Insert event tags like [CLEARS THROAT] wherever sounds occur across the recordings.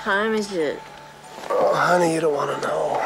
time is it? Oh, honey, you don't want to know.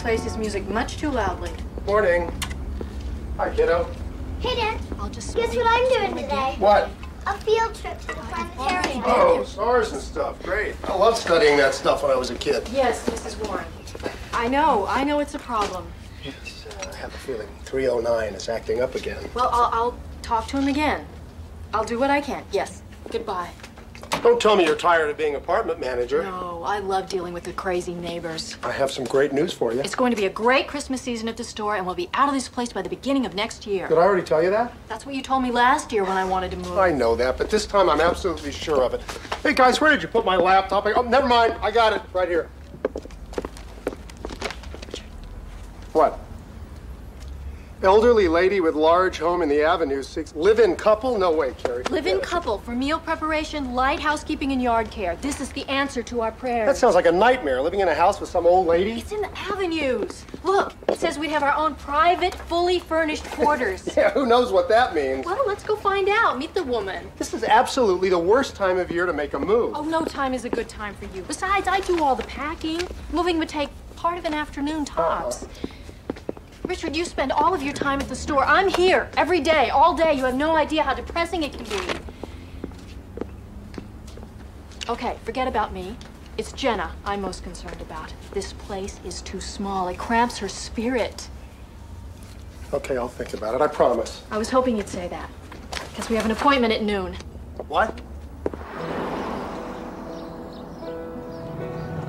Plays his music much too loudly. Morning. Hi, kiddo. Hey, Dad. I'll just. Guess what I'm doing today? What? A field trip to the planetarium. Oh, stars and stuff. Great. I loved studying that stuff when I was a kid. Yes, Mrs. Warren. I know. I know it's a problem. Yes, uh, I have a feeling 309 is acting up again. Well, I'll, I'll talk to him again. I'll do what I can. Yes. Goodbye. Don't tell me you're tired of being apartment manager. No, I love dealing with the crazy neighbors. I have some great news for you. It's going to be a great Christmas season at the store, and we'll be out of this place by the beginning of next year. Did I already tell you that? That's what you told me last year when I wanted to move. I know that, but this time I'm absolutely sure of it. Hey, guys, where did you put my laptop? Oh, never mind. I got it right here. What? Elderly lady with large home in the avenue seeks live-in couple? No way, Carrie. Live-in couple for meal preparation, light housekeeping, and yard care. This is the answer to our prayers. That sounds like a nightmare, living in a house with some old lady. It's in the avenues. Look, it says we'd have our own private, fully furnished quarters. [LAUGHS] Yeah, who knows what that means? well, let's go find out. Meet the woman. This is absolutely the worst time of year to make a move. Oh, no time is a good time for you. Besides, I do all the packing. Moving would take part of an afternoon tops. Uh-huh. Richard, you spend all of your time at the store. I'm here every day, all day. You have no idea how depressing it can be. Okay, forget about me. It's Jenna I'm most concerned about. This place is too small. It cramps her spirit. Okay, I'll think about it. I promise. I was hoping you'd say that. Because we have an appointment at noon. What?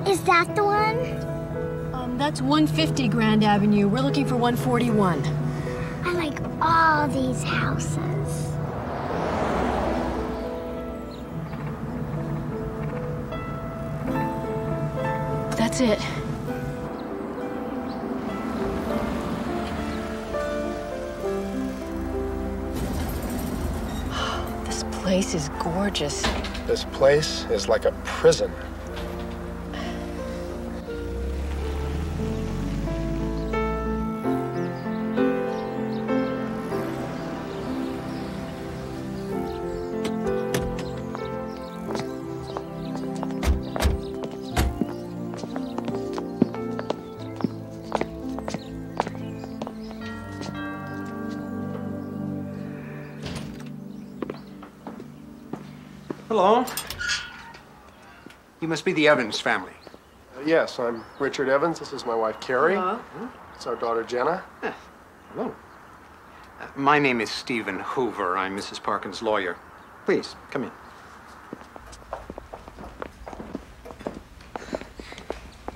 Is that the one? That's 150 Grand Avenue. We're looking for 141. I like all these houses. That's it. [SIGHS] This place is gorgeous. This place is like a prison. Must be the Evans family. Uh, yes, I'm Richard Evans. This is my wife, Carrie. Hello. It's our daughter, Jenna. Hello. Uh, my name is Stephen Hoover. I'm Mrs. Parkin's lawyer. Please, come in.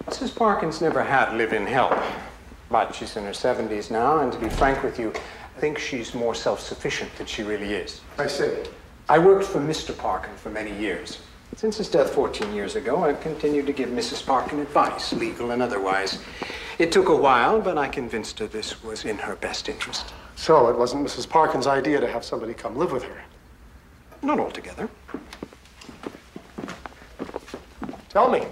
Mrs. Parkins never had live-in help, but she's in her 70s now, and to be frank with you, I think she's more self-sufficient than she really is. I see. I worked for Mr. Parkin for many years. Since his death 14 years ago, I've continued to give Mrs. Parkin advice, legal and otherwise. It took a while, but I convinced her this was in her best interest. So it wasn't Mrs. Parkin's idea to have somebody come live with her. Not altogether. Tell me,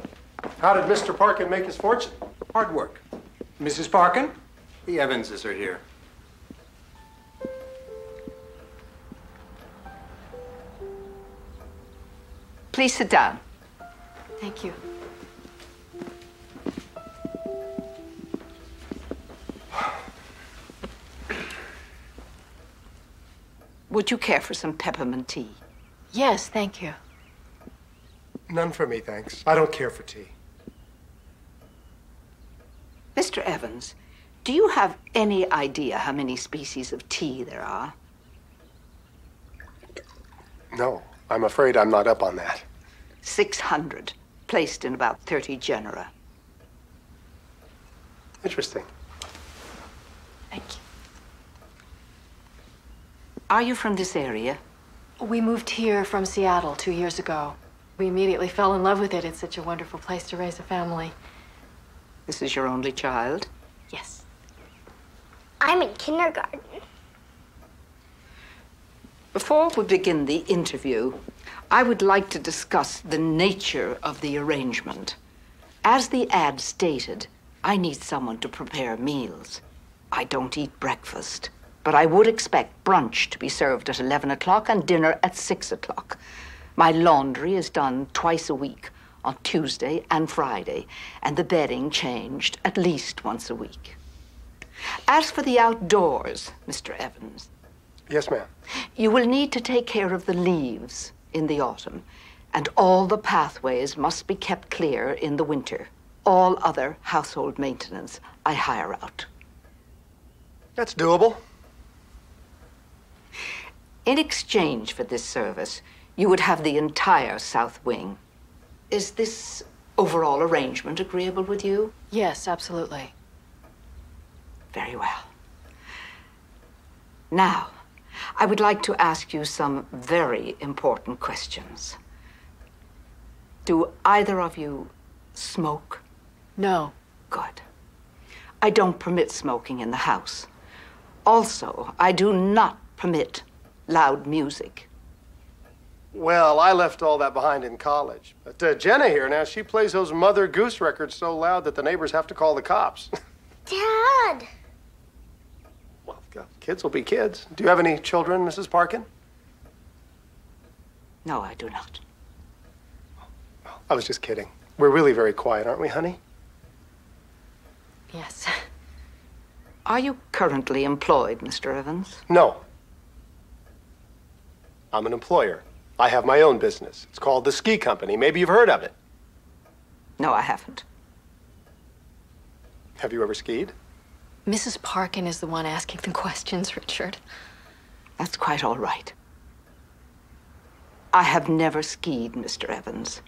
how did Mr. Parkin make his fortune? Hard work. Mrs. Parkin, the Evanses are here. Please sit down. Thank you. Would you care for some peppermint tea? Yes, thank you. None for me, thanks. I don't care for tea. Mr. Evans, do you have any idea how many species of tea there are? No, I'm afraid I'm not up on that. 600, placed in about 30 genera. Interesting. Thank you. Are you from this area? We moved here from Seattle two years ago. We immediately fell in love with it. It's such a wonderful place to raise a family. This is your only child? Yes. I'm in kindergarten. Before we begin the interview, I would like to discuss the nature of the arrangement. As the ad stated, I need someone to prepare meals. I don't eat breakfast, but I would expect brunch to be served at 11 o'clock and dinner at 6 o'clock. My laundry is done twice a week, on Tuesday and Friday, and the bedding changed at least once a week. As for the outdoors, Mr. Evans, Yes, ma'am. you will need to take care of the leaves in the autumn, and all the pathways must be kept clear in the winter. All other household maintenance I hire out. That's doable. In exchange for this service, you would have the entire south wing. Is this overall arrangement agreeable with you? Yes, absolutely. Very well. Now, I would like to ask you some very important questions. Do either of you smoke? No. Good. I don't permit smoking in the house. Also, I do not permit loud music. Well, I left all that behind in college. But uh, Jenna here now, she plays those Mother Goose records so loud that the neighbors have to call the cops. [LAUGHS] Dad! Well, kids will be kids. Do you have any children, Mrs. Parkin? No, I do not. I was just kidding. We're really very quiet, aren't we, honey? Yes. [LAUGHS] Are you currently employed, Mr. Evans? No. I'm an employer. I have my own business. It's called the Ski Company. Maybe you've heard of it. No, I haven't. Have you ever skied? Mrs. Parkin is the one asking the questions, Richard. That's quite all right. I have never skied, Mr. Evans.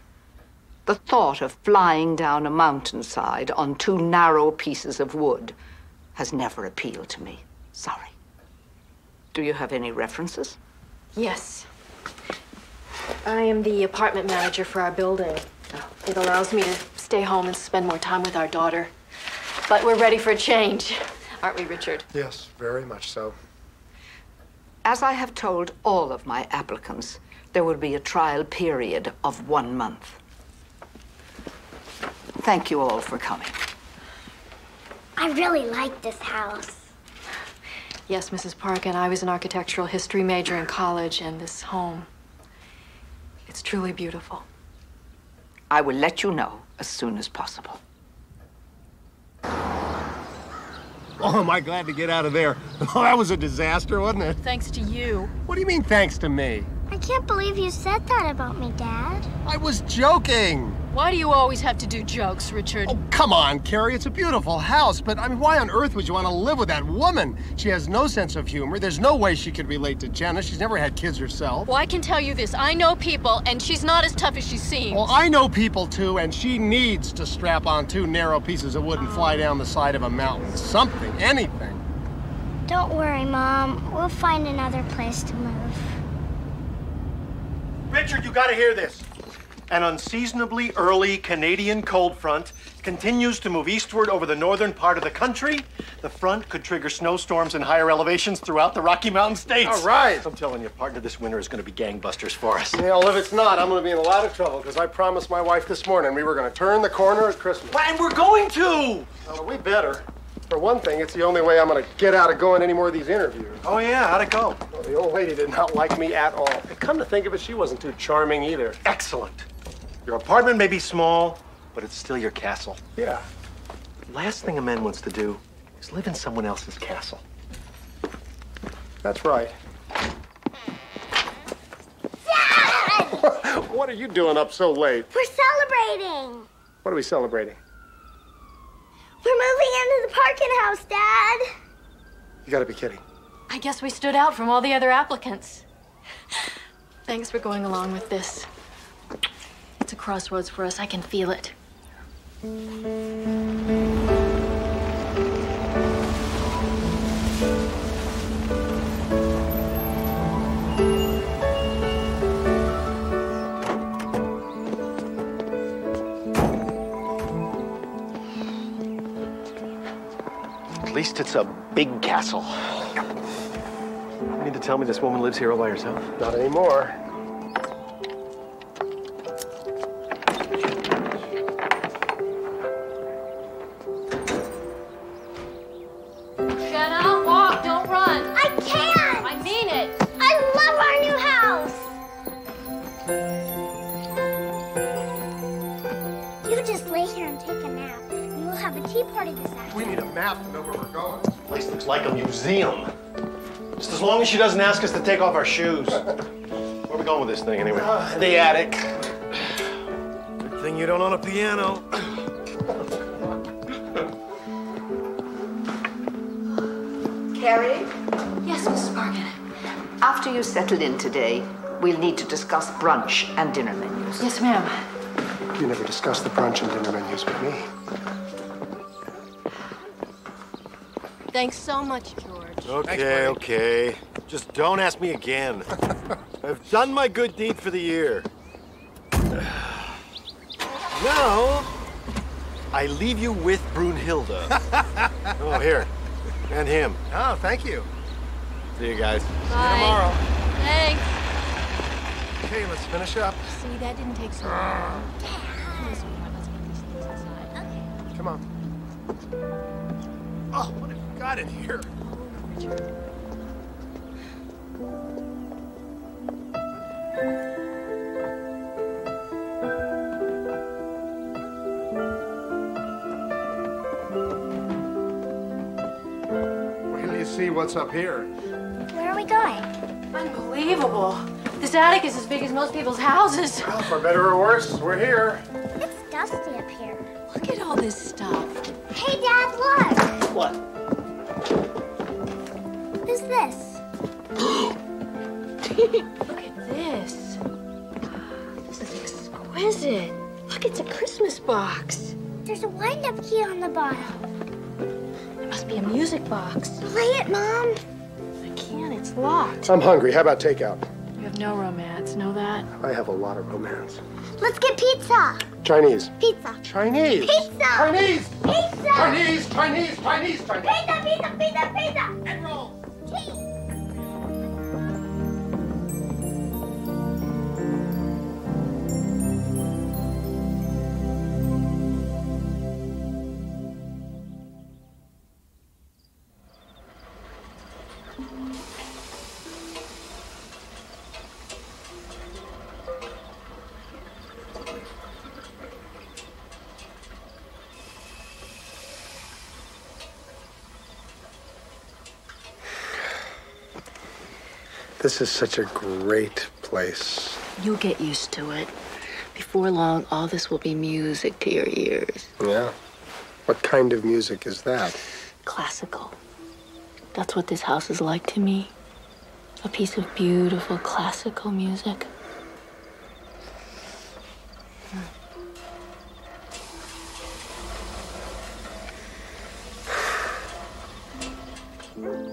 The thought of flying down a mountainside on two narrow pieces of wood has never appealed to me. Sorry. Do you have any references? Yes. I am the apartment manager for our building. It allows me to stay home and spend more time with our daughter. But we're ready for a change, aren't we, Richard? Yes, very much so. As I have told all of my applicants, there will be a trial period of one month. Thank you all for coming. I really like this house. Yes, Mrs. Parkin. I was an architectural history major in college, and this home. It's truly beautiful. I will let you know as soon as possible. Oh, am I glad to get out of there. [LAUGHS] Oh, that was a disaster, wasn't it? Thanks to you. What do you mean, thanks to me? I can't believe you said that about me, Dad. I was joking. Why do you always have to do jokes, Richard? Oh, come on, Carrie. It's a beautiful house, but I mean, why on earth would you want to live with that woman? She has no sense of humor. There's no way she could relate to Jenna. She's never had kids herself. Well, I can tell you this. I know people, and she's not as tough as she seems. Well, I know people too, and she needs to strap on two narrow pieces of wood and fly oh. down the side of a mountain. Something, anything. Don't worry, Mom. We'll find another place to move. Richard, you gotta hear this. An unseasonably early Canadian cold front continues to move eastward over the northern part of the country. The front could trigger snowstorms in higher elevations throughout the Rocky Mountain states. All right. I'm telling you, partner, this winter is gonna be gangbusters for us. Yeah, well, if it's not, I'm going to be in a lot of trouble because I promised my wife this morning we were going to turn the corner at Christmas. And we're going to! Well, we better. For one thing, it's the only way I'm going to get out of going any more of these interviews. Oh, yeah, how'd it go? Well, the old lady did not like me at all. And come to think of it, she wasn't too charming either. Excellent. Your apartment may be small, but it's still your castle. Yeah. Last thing a man wants to do is live in someone else's castle. That's right. [LAUGHS] what are you doing up so late? We're celebrating. What are we celebrating? We're moving into the Parkin house, Dad. You gotta be kidding. I guess we stood out from all the other applicants. Thanks for going along with this. It's a crossroads for us. I can feel it. At least it's a big castle. You mean to tell me this woman lives here all by herself? Not anymore. We need a map to know where we're going. Place looks like a museum. Just as long as she doesn't ask us to take off our shoes. Where are we going with this thing anyway? Uh, the attic. Good thing you don't own a piano. Carrie, Yes, Mrs. Parkin. after you settle in today, we'll need to discuss brunch and dinner menus. Yes, ma'am. You never discuss the brunch and dinner menus with me. Thanks so much, George. Okay, okay. Just don't ask me again. [LAUGHS] I've done my good deed for the year. [SIGHS] Now, I leave you with Brunhilde. [LAUGHS] oh, here. And him. Oh, thank you. See you guys. Bye. tomorrow. Thanks. Okay, let's finish up. See, that didn't take so long. Come on, sweetheart, let's get these things inside. Come on. Oh, what have you got in here? Wait till you see what's up here. Where are we going? Unbelievable. This attic is as big as most people's houses. Well, for better or worse, we're here. It's dusty up here. Look at all this stuff. Hey, Dad, look! What? Who's this? [GASPS] Look at this. This is exquisite. Look, it's a Christmas box. There's a wind-up key on the bottom. It must be a music box. Play it, Mom. I can't, it's locked. I'm hungry. How about takeout? You have no romance, know that? I have a lot of romance. Let's get pizza. Chinese. Pizza. Chinese. Pizza. Chinese. Pizza. Chinese. Chinese. Chinese. Chinese. Pizza, pizza, pizza, pizza. And roll. This is such a great place. You'll get used to it. Before long, all this will be music to your ears. Yeah. What kind of music is that? Classical. That's what this house is like to me. A piece of beautiful classical music. Good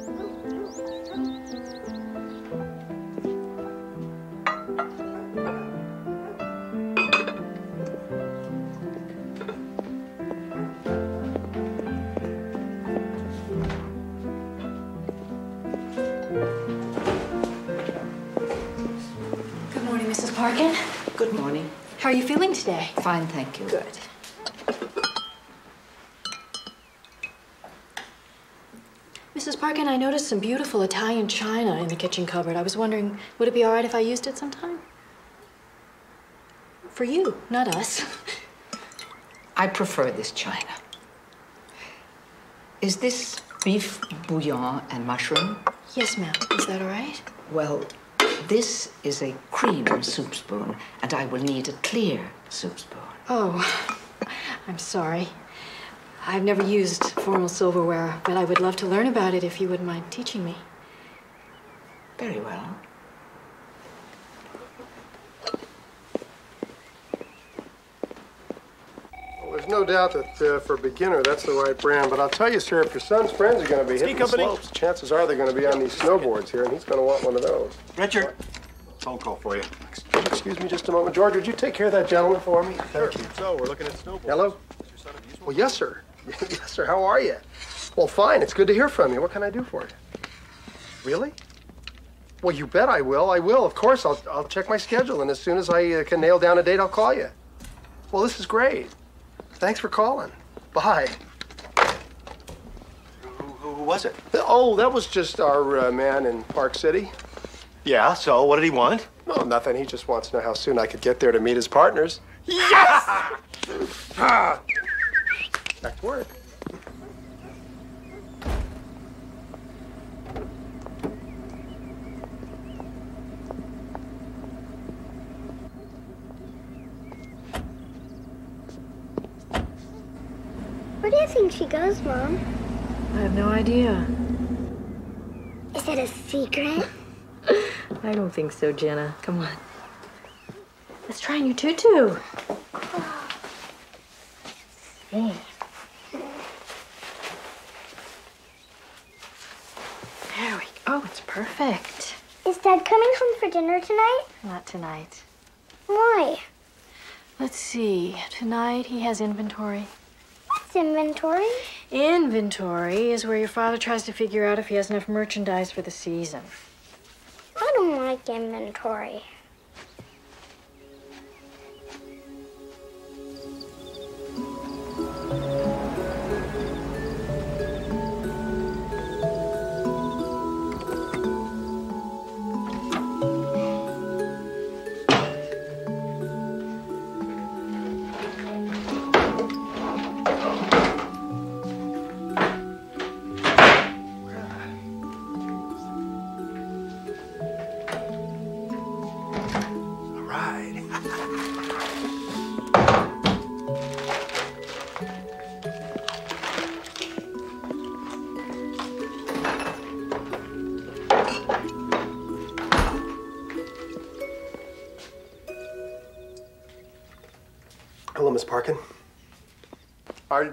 are you feeling today? Fine, thank you. Good. Mrs. Parkin, I noticed some beautiful Italian china in the kitchen cupboard. I was wondering, would it be all right if I used it sometime? For you, not us. [LAUGHS] I prefer this china. Is this beef bouillon and mushroom? Yes, ma'am. Is that all right? Well, this is a cream soup spoon, and I will need a clear soup spoon. Oh, [LAUGHS] I'm sorry. I've never used formal silverware, but I would love to learn about it if you wouldn't mind teaching me. Very well. There's no doubt that uh, for a beginner, that's the right brand. But I'll tell you, sir, if your son's friends are going to be hitting the company? slopes, chances are they're going to be on these snowboards here, and he's going to want one of those. Richard, phone call for you. Excuse me just a moment. George, would you take care of that gentleman for me? Thank you. So, we're looking at snowboards. Hello? Well, yes, sir. [LAUGHS] yes, sir. How are you? Well, fine. It's good to hear from you. What can I do for you? Really? Well, you bet I will. I will. Of course, I'll, I'll check my schedule, and as soon as I uh, can nail down a date, I'll call you. Well, this is great. Thanks for calling. Bye. Who, who was it? Oh, that was just our uh, man in Park City. Yeah, so what did he want? No, nothing. He just wants to know how soon I could get there to meet his partners. Yes! Back to work. Do you think she goes, Mom? I have no idea. Is it a secret? [LAUGHS] I don't think so, Jenna. Come on. Let's try on your tutu. Hey. There we go. Oh, it's perfect. Is Dad coming home for dinner tonight? Not tonight. Why? Let's see. Tonight he has inventory. What's inventory? Inventory is where your father tries to figure out if he has enough merchandise for the season. I don't like inventory.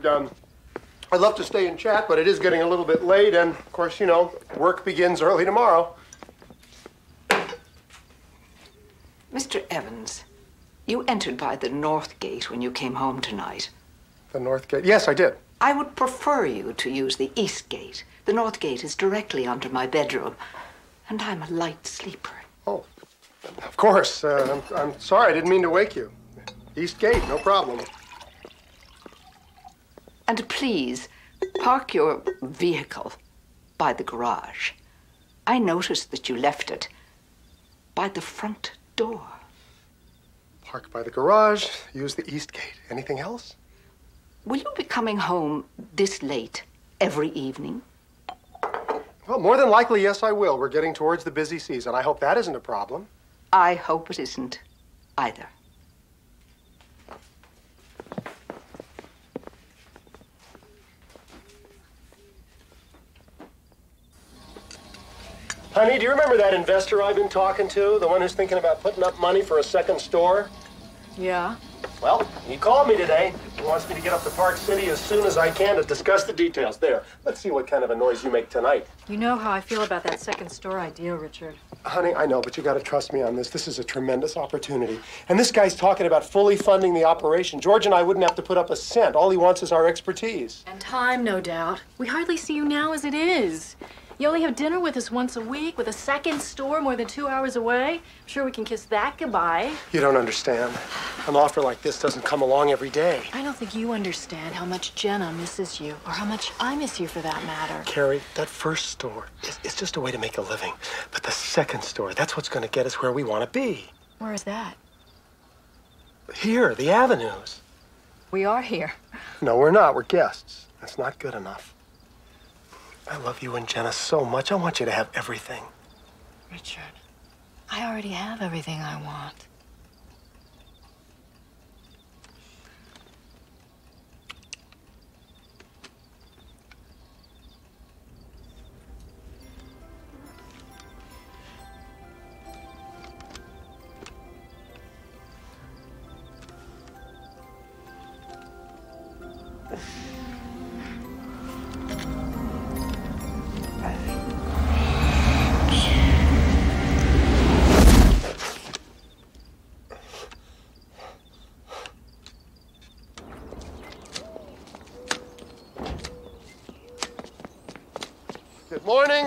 I'd, um, I'd love to stay and chat, but it is getting a little bit late, and of course, you know, work begins early tomorrow. Mr. Evans, you entered by the north gate when you came home tonight. The North Gate. Yes, I did. I would prefer you to use the east gate. The north gate is directly under my bedroom, and I'm a light sleeper. Oh, of course. Uh, I'm, I'm sorry. I didn't mean to wake you. East Gate, no problem. And please, park your vehicle by the garage. I noticed that you left it by the front door. Park by the garage. Use the East Gate. Anything else? Will you be coming home this late every evening? Well, more than likely, yes, I will. We're getting towards the busy season. I hope that isn't a problem. I hope it isn't either. Honey, do you remember that investor I've been talking to? The one who's thinking about putting up money for a second store? Yeah. Well, he called me today. He wants me to get up to Park City as soon as I can to discuss the details. There. Let's see what kind of a noise you make tonight. You know how I feel about that second store idea, Richard. Honey, I know, but you got to trust me on this. This is a tremendous opportunity. And this guy's talking about fully funding the operation. George and I wouldn't have to put up a cent. All he wants is our expertise. And time, no doubt. We hardly see you now as it is. You only have dinner with us once a week with a second store more than two hours away. I'm sure we can kiss that goodbye. You don't understand. An offer like this doesn't come along every day. I don't think you understand how much Jenna misses you, or how much I miss you for that matter. Carrie, that first store is it's just a way to make a living. But the second store, that's what's going to get us where we want to be. Where is that? Here, the avenues. We are here. No, we're not. We're guests. That's not good enough. I love you and Jenna so much. I want you to have everything. Richard, I already have everything I want.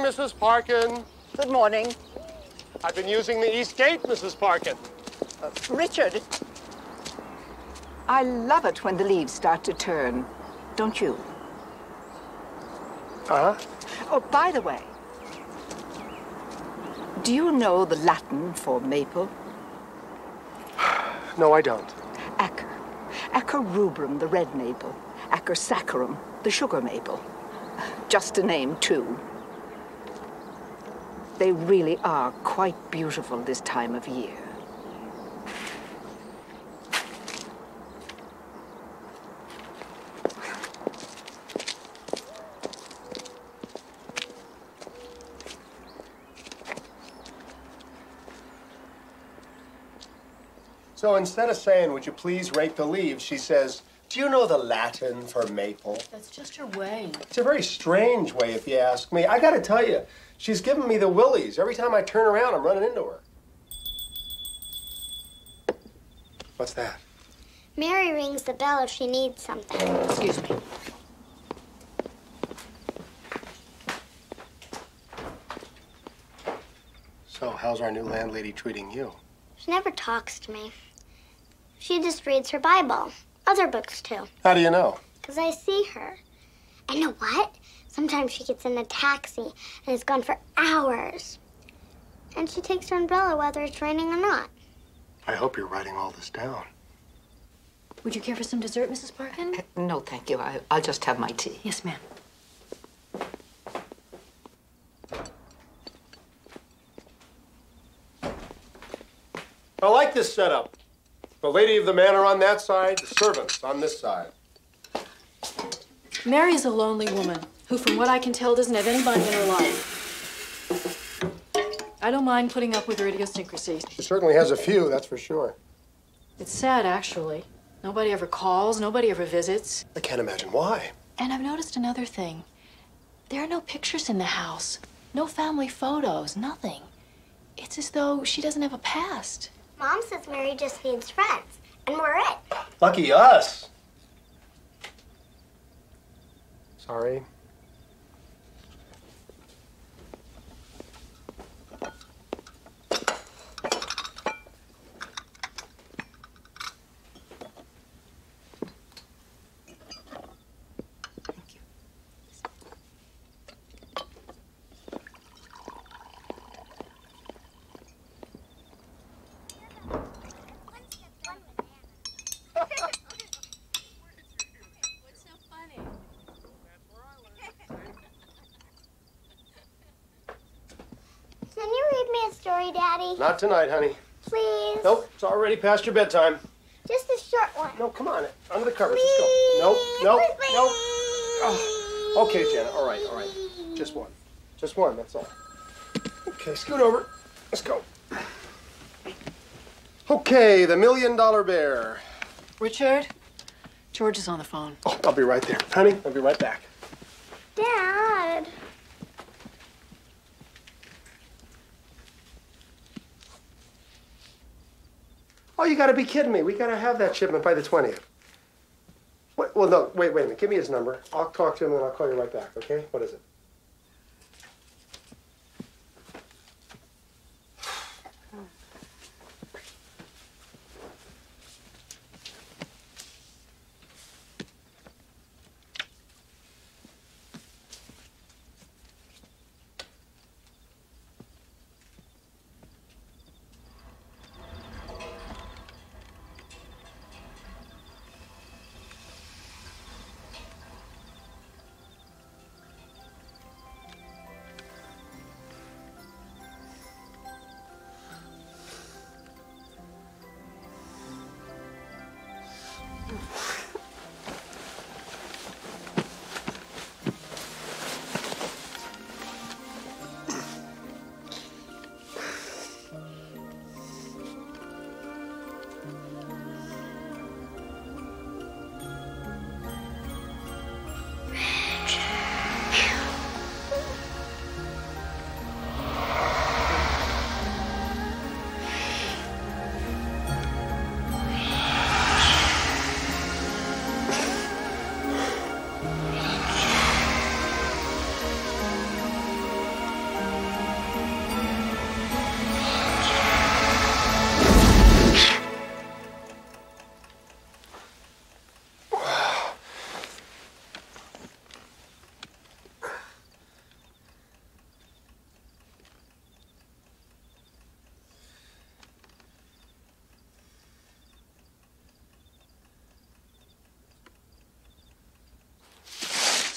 Mrs. Parkin. Good morning. I've been using the East Gate, Mrs. Parkin. Richard. I love it when the leaves start to turn, don't you? Uh-huh. Oh, by the way, do you know the Latin for maple? [SIGHS] No, I don't. Acer. Acer rubrum, the red maple. Acer saccharum, the sugar maple. Just a name two. They really are quite beautiful this time of year. So instead of saying, would you please rake the leaves, she says, do you know the Latin for maple? That's just her way. It's a very strange way, if you ask me. I gotta tell you, she's giving me the willies. Every time I turn around, I'm running into her. What's that? Mary rings the bell if she needs something. Excuse me. So, how's our new landlady treating you? She never talks to me. She just reads her Bible. Other books, too. How do you know? Because I see her. And know what? Sometimes she gets in a taxi and is gone for hours. And she takes her umbrella whether it's raining or not. I hope you're writing all this down. Would you care for some dessert, Mrs. Parkin? Uh, no, thank you. I, I'll just have my tea. Yes, ma'am. I like this setup. The lady of the manor on that side, the servants on this side. Mary is a lonely woman who, from what I can tell, doesn't have anybody in her life. I don't mind putting up with her idiosyncrasies. She certainly has a few, that's for sure. It's sad, actually. Nobody ever calls, nobody ever visits. I can't imagine why. And I've noticed another thing. There are no pictures in the house, no family photos, nothing. It's as though she doesn't have a past. Mom says Mary just needs friends, and we're it. Lucky us. Sorry. Can you read me a story, Daddy? Not tonight, honey. Please? Nope, it's already past your bedtime. Just a short one. No, come on. Under the covers. Please? Let's go. Nope, nope, Please? nope. Oh, okay, Jenna. All right, all right. Just one. Just one, that's all. Okay, scoot over. Let's go. Okay, the million dollar bear. Richard? George is on the phone. Oh, I'll be right there. Honey, I'll be right back. Dad. Oh, you gotta be kidding me. We gotta have that shipment by the 20th. Wait, well, no, wait, wait a minute. Give me his number. I'll talk to him and I'll call you right back, okay? What is it?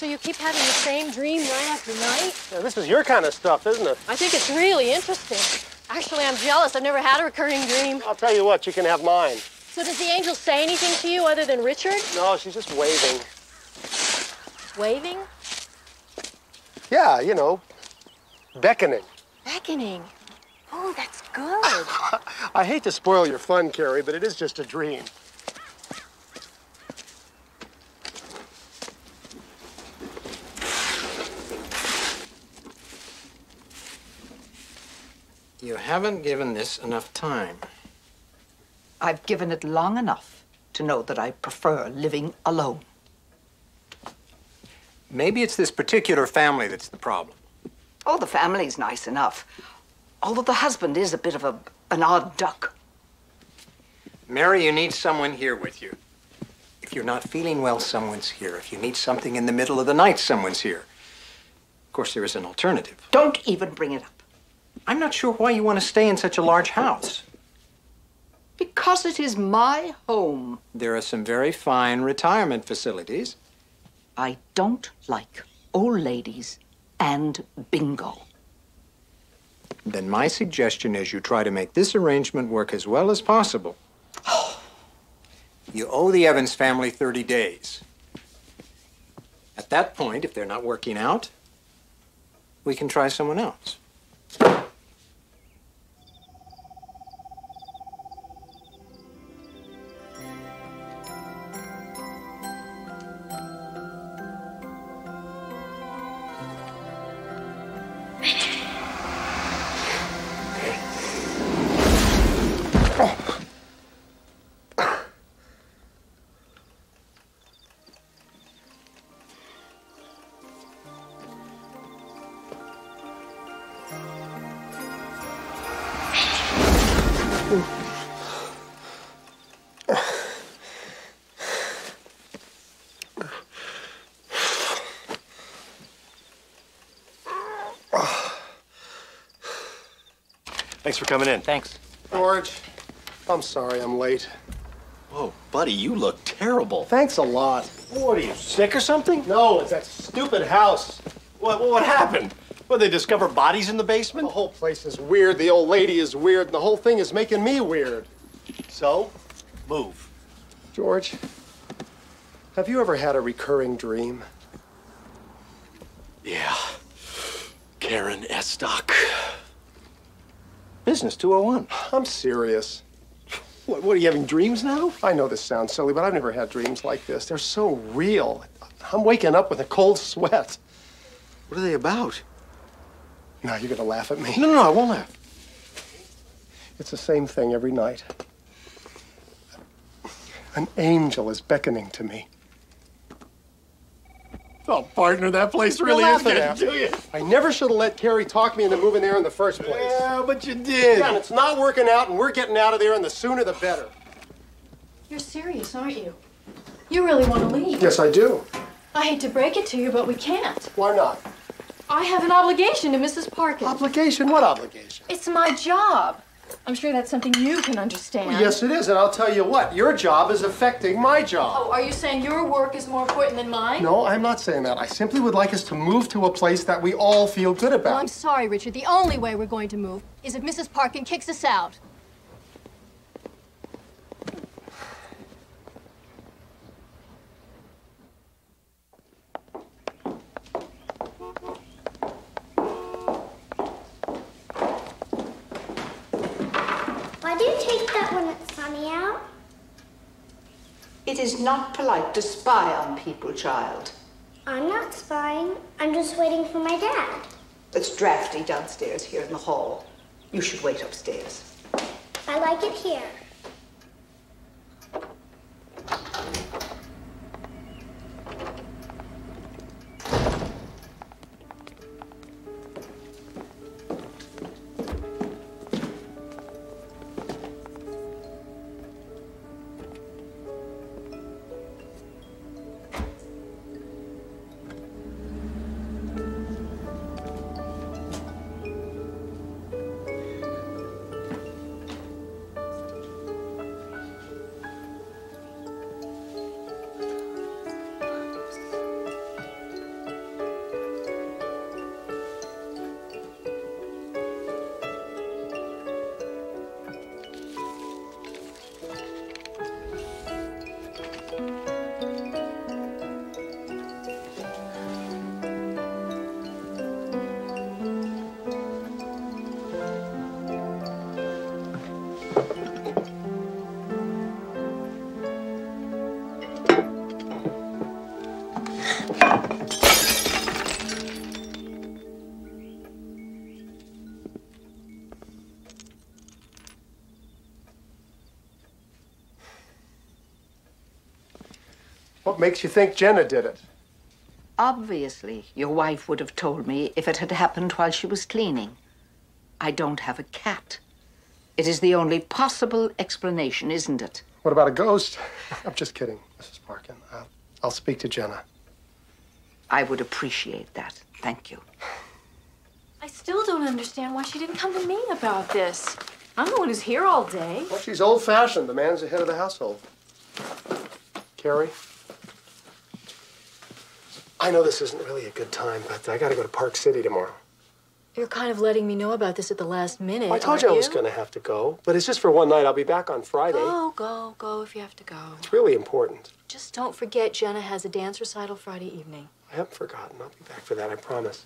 You keep having the same dream night after night? Yeah, this is your kind of stuff, isn't it? I think it's really interesting. Actually, I'm jealous. I've never had a recurring dream. I'll tell you what, you can have mine. So does the angel say anything to you other than Richard? No, she's just waving. Waving? Yeah, you know, beckoning. Beckoning. Oh, that's good. [LAUGHS] I hate to spoil your fun, Carrie, but it is just a dream. You haven't given this enough time. I've given it long enough to know that I prefer living alone. Maybe it's this particular family that's the problem. Oh, the family's nice enough. Although the husband is a bit of a, an odd duck. Mary, you need someone here with you. If you're not feeling well, someone's here. If you need something in the middle of the night, someone's here. Of course, there is an alternative. Don't even bring it up. I'm not sure why you want to stay in such a large house. Because it is my home. There are some very fine retirement facilities. I don't like old ladies and bingo. Then my suggestion is you try to make this arrangement work as well as possible. You owe the Evans family 30 days. At that point, if they're not working out, we can try someone else. Thanks for coming in. Thanks. George, I'm sorry I'm late. Whoa, buddy, you look terrible. Thanks a lot. What are you, sick or something? No, it's that stupid house. What, what happened? Well, they discover bodies in the basement? The whole place is weird. The old lady is weird, and the whole thing is making me weird. So, move. George, have you ever had a recurring dream? Yeah. Karen Estock. Business 201. I'm serious. What, what, are you having dreams now? I know this sounds silly, but I've never had dreams like this. They're so real. I'm waking up with a cold sweat. What are they about? Now you're gonna laugh at me. No, no, no, I won't laugh. It's the same thing every night. An angel is beckoning to me. Oh, partner, that place really is laughing getting at to me. you. I never should have let Carrie talk me into moving there in the first place. Yeah, but you did. Yeah, and it's not working out, and we're getting out of there, and the sooner the better. You're serious, aren't you? You really want to leave. Yes, I do. I hate to break it to you, but we can't. Why not? I have an obligation to Mrs. Parkin. Obligation? What obligation? It's my job. I'm sure that's something you can understand. Yes, it is, and I'll tell you what, your job is affecting my job. Oh, are you saying your work is more important than mine? No, I'm not saying that. I simply would like us to move to a place that we all feel good about. Well, about. I'm sorry, Richard. The only way we're going to move is if Mrs. Parkin kicks us out. Why do you take that when it's sunny out? It is not polite to spy on people, child. I'm not spying. I'm just waiting for my dad. It's drafty downstairs here in the hall. You should wait upstairs. I like it here. What makes you think Jenna did it? Obviously, your wife would have told me if it had happened while she was cleaning. I don't have a cat. It is the only possible explanation, isn't it? What about a ghost? [LAUGHS] I'm just kidding, Mrs. Parkin. I'll, I'll speak to Jenna. I would appreciate that. Thank you. I still don't understand why she didn't come to me about this. I'm the one who's here all day. Well, she's old-fashioned. The man's the head of the household. Carrie? I know this isn't really a good time, but I gotta go to Park City tomorrow. You're kind of letting me know about this at the last minute. I told you I was gonna have to go, but it's just for one night. I'll be back on Friday. Go, go, go if you have to go. It's really important. Just don't forget Jenna has a dance recital Friday evening. I haven't forgotten. I'll be back for that, I promise.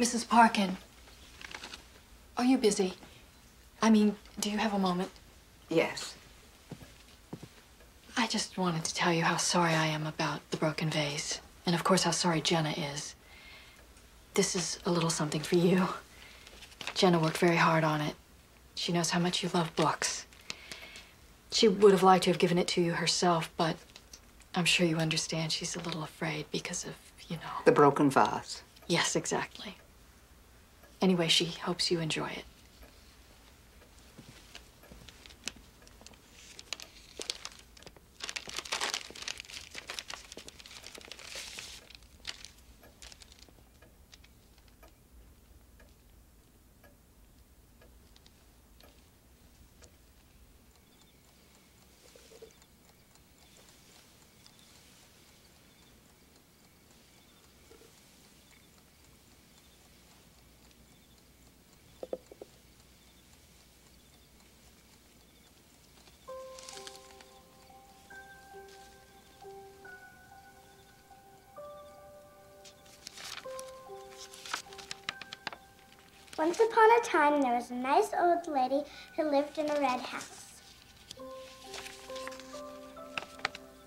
Mrs. Parkin, are you busy? I mean, do you have a moment? Yes. I just wanted to tell you how sorry I am about the broken vase. And of course, how sorry Jenna is. This is a little something for you. Jenna worked very hard on it. She knows how much you love books. She would have liked to have given it to you herself, but I'm sure you understand she's a little afraid because of, you know. The broken vase. Yes, exactly. Anyway, she hopes you enjoy it. Once upon a time, there was a nice old lady who lived in a red house.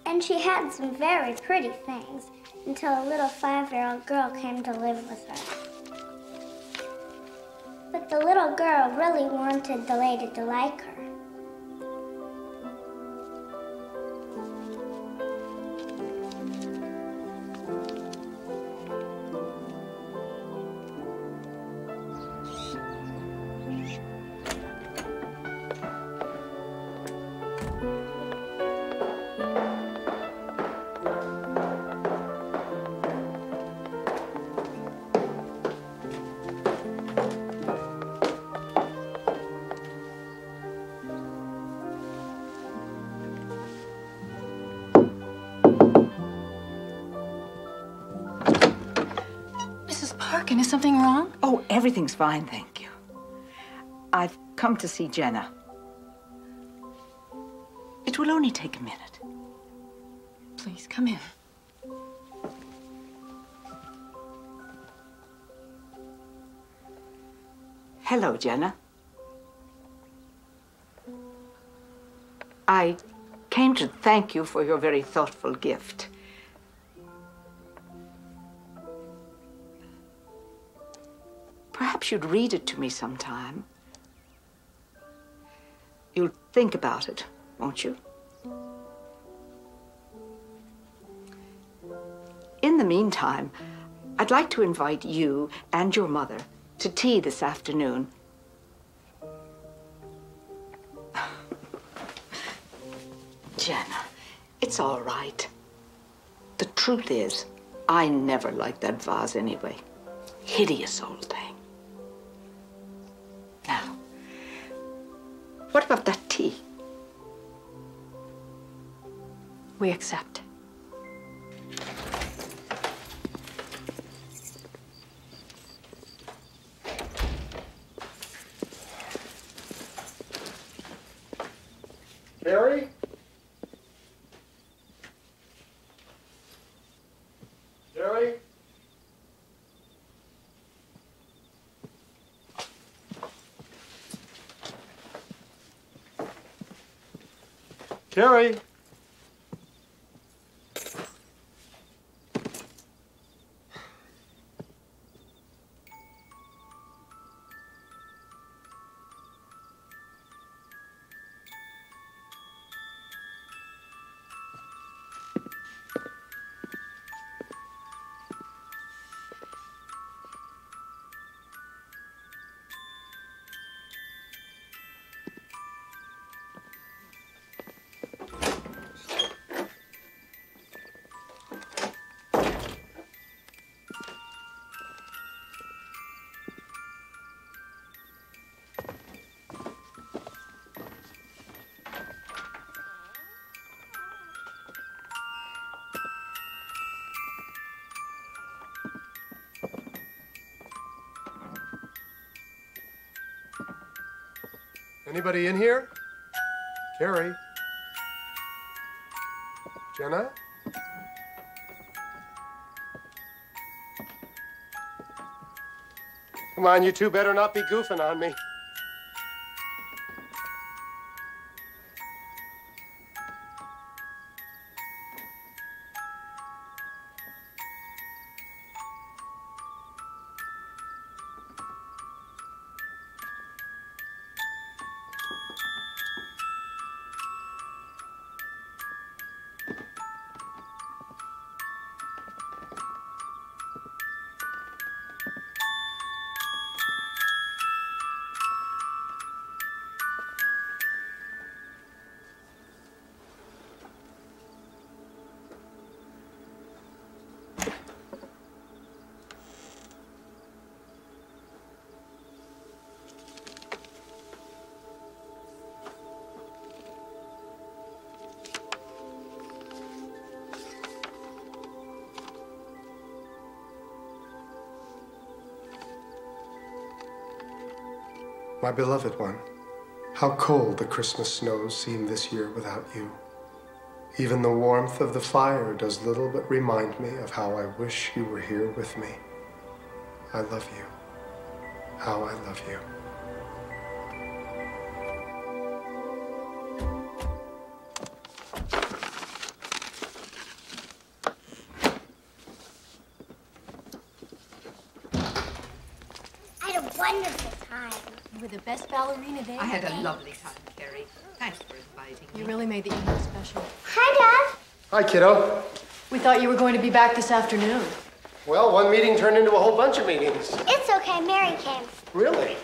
And she had some very pretty things until a little five-year-old girl came to live with her. But the little girl really wanted the lady to like her. Oh, everything's fine, thank you. I've come to see Jenna. It will only take a minute. Please, come in. Hello, Jenna. I came to thank you for your very thoughtful gift. You'd read it to me sometime. You'll think about it, won't you? In the meantime, I'd like to invite you and your mother to tea this afternoon. [LAUGHS] Jenna, it's all right. The truth is, I never liked that vase anyway. Hideous old thing. About that tea? We accept. Carrie? Carrie? Carrie. Anybody in here? Carrie? Jenna? Come on, you two better not be goofing on me. My beloved one, how cold the Christmas snows seem this year without you. Even the warmth of the fire does little but remind me of how I wish you were here with me. I love you. How I love you. I had a wonderful time. You were the best ballerina there. I had a lovely time, Carrie. Thanks for inviting me. You really made the evening special. Hi, Dad. Hi, kiddo. We thought you were going to be back this afternoon. Well, one meeting turned into a whole bunch of meetings. It's okay, Mary came. Really?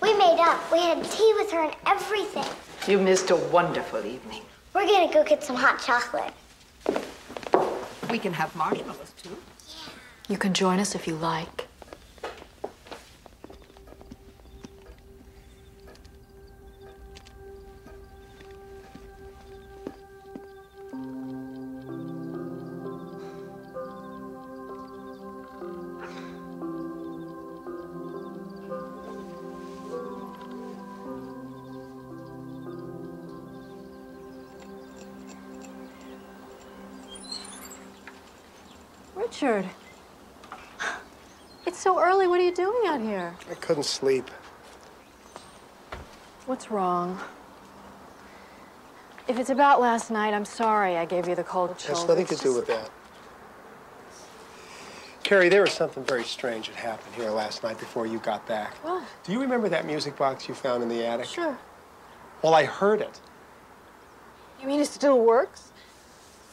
We made up. We had tea with her and everything. You missed a wonderful evening. We're gonna go get some hot chocolate. We can have marshmallows, too. Yeah. You can join us if you like. I couldn't sleep. What's wrong? If it's about last night, I'm sorry I gave you the cold It chills. has nothing to do with that. Carrie, there was something very strange that happened here last night before you got back. What? Do you remember that music box you found in the attic? Sure. Well, I heard it. You mean it still works?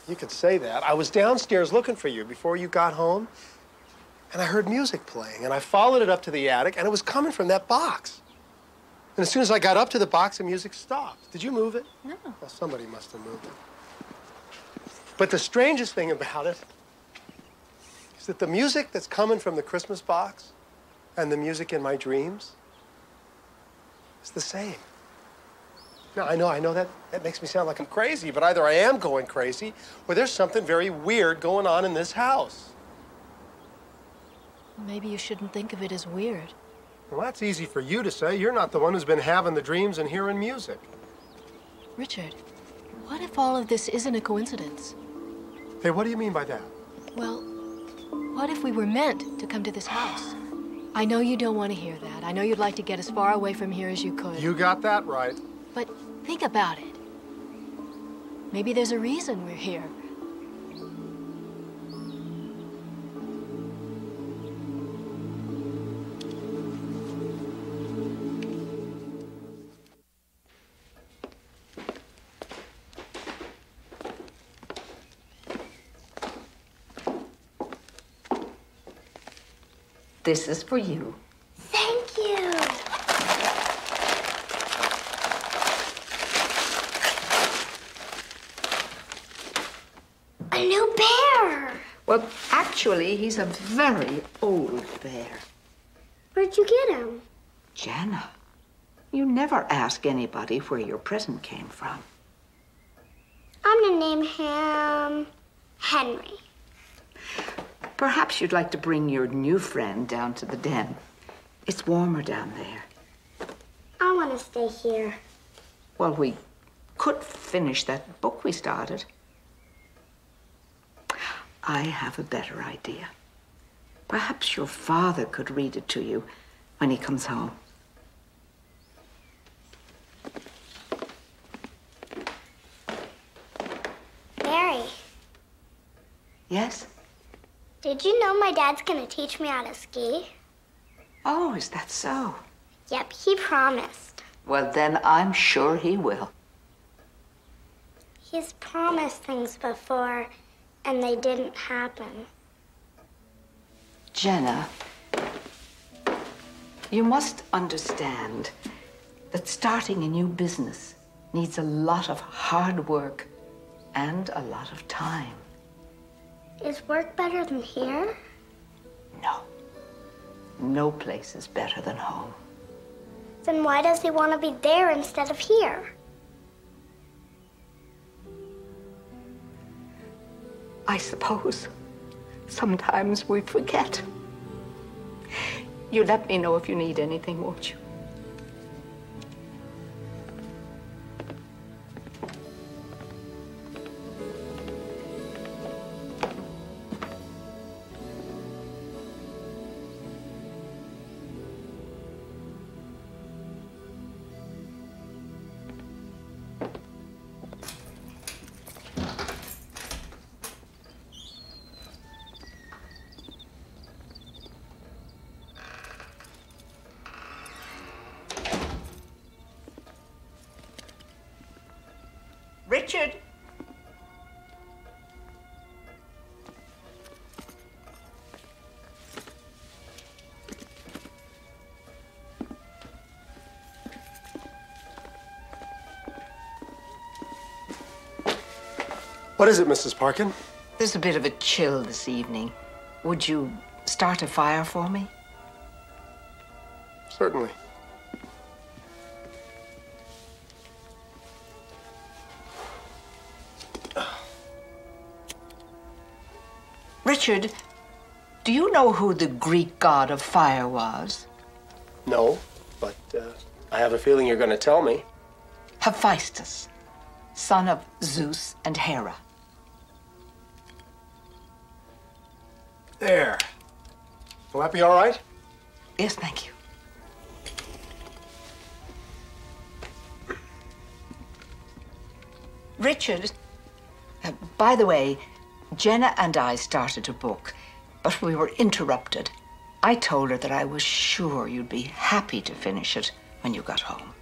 You could say that. I was downstairs looking for you before you got home, and I heard music playing, and I followed it up to the attic, and it was coming from that box. And as soon as I got up to the box, the music stopped. Did you move it? No. Well, somebody must have moved it. But the strangest thing about it is that the music that's coming from the Christmas box and the music in my dreams is the same. Now, I know, I know that, that makes me sound like I'm crazy, but either I am going crazy or there's something very weird going on in this house. Maybe you shouldn't think of it as weird. Well, that's easy for you to say. You're not the one who's been having the dreams and hearing music. Richard, what if all of this isn't a coincidence? Hey, what do you mean by that? Well, what if we were meant to come to this house? I know you don't want to hear that. I know you'd like to get as far away from here as you could. You got that right. But think about it. Maybe there's a reason we're here. This is for you. Thank you. A new bear. Well, actually, he's a very old bear. Where'd you get him? Jenna, you never ask anybody where your present came from. I'm gonna name him Henry. Perhaps you'd like to bring your new friend down to the den. It's warmer down there. I want to stay here. Well, we could finish that book we started. I have a better idea. Perhaps your father could read it to you when he comes home. Mary, Yes? Did you know my dad's gonna teach me how to ski? Oh, is that so? Yep, he promised. Well, then I'm sure he will. He's promised things before, and they didn't happen. Jenna, you must understand that starting a new business needs a lot of hard work and a lot of time. Is work better than here? No. No place is better than home. Then why does he want to be there instead of here? I suppose sometimes we forget. You let me know if you need anything, won't you? What is it, Mrs. Parkin? There's a bit of a chill this evening. Would you start a fire for me? Certainly. Richard, do you know who the Greek god of fire was? No, but uh, I have a feeling you're going to tell me. Hephaestus, son of Zeus and Hera. There. Will that be all right? Yes, thank you. Richard, uh, by the way, Jenna and I started a book, but we were interrupted. I told her that I was sure you'd be happy to finish it when you got home.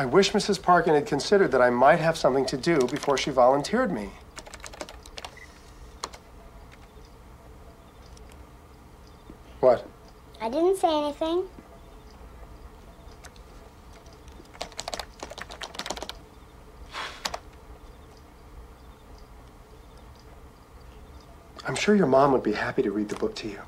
I wish Mrs. Parkin had considered that I might have something to do before she volunteered me. What? I didn't say anything. I'm sure your mom would be happy to read the book to you.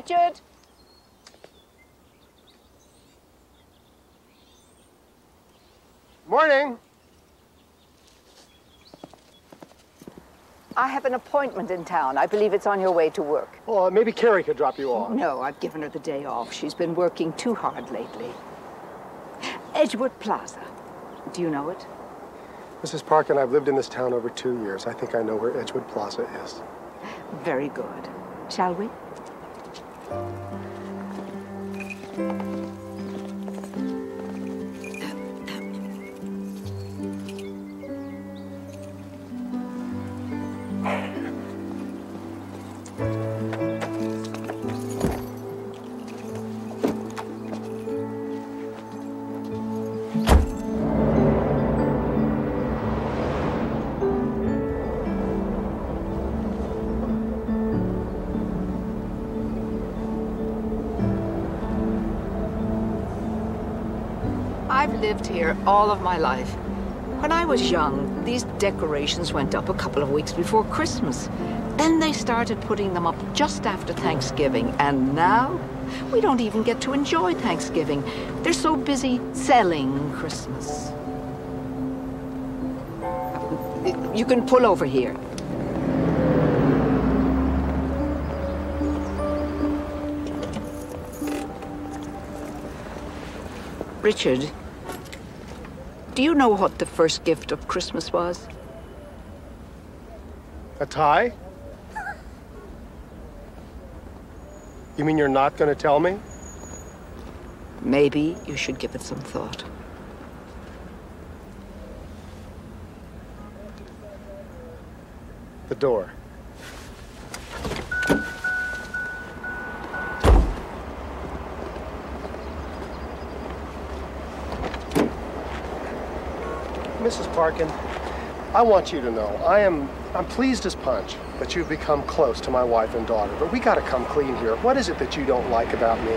Richard. Morning. I have an appointment in town. I believe it's on your way to work. Well, uh, maybe Carrie could drop you off. No, I've given her the day off. She's been working too hard lately. Edgewood Plaza. Do you know it? Mrs. Parkin, I've lived in this town over two years. I think I know where Edgewood Plaza is. Very good. Shall we? Thank you. All of my life. When I was young, these decorations went up a couple of weeks before Christmas. Then they started putting them up just after Thanksgiving. And now, we don't even get to enjoy Thanksgiving. They're so busy selling Christmas. You can pull over here. Richard, do you know what the first gift of Christmas was? A tie? You mean you're not going to tell me? Maybe you should give it some thought. The door. Mrs. I want you to know I am I'm pleased as punch that you've become close to my wife and daughter, but we got to come clean here. What is it that you don't like about me?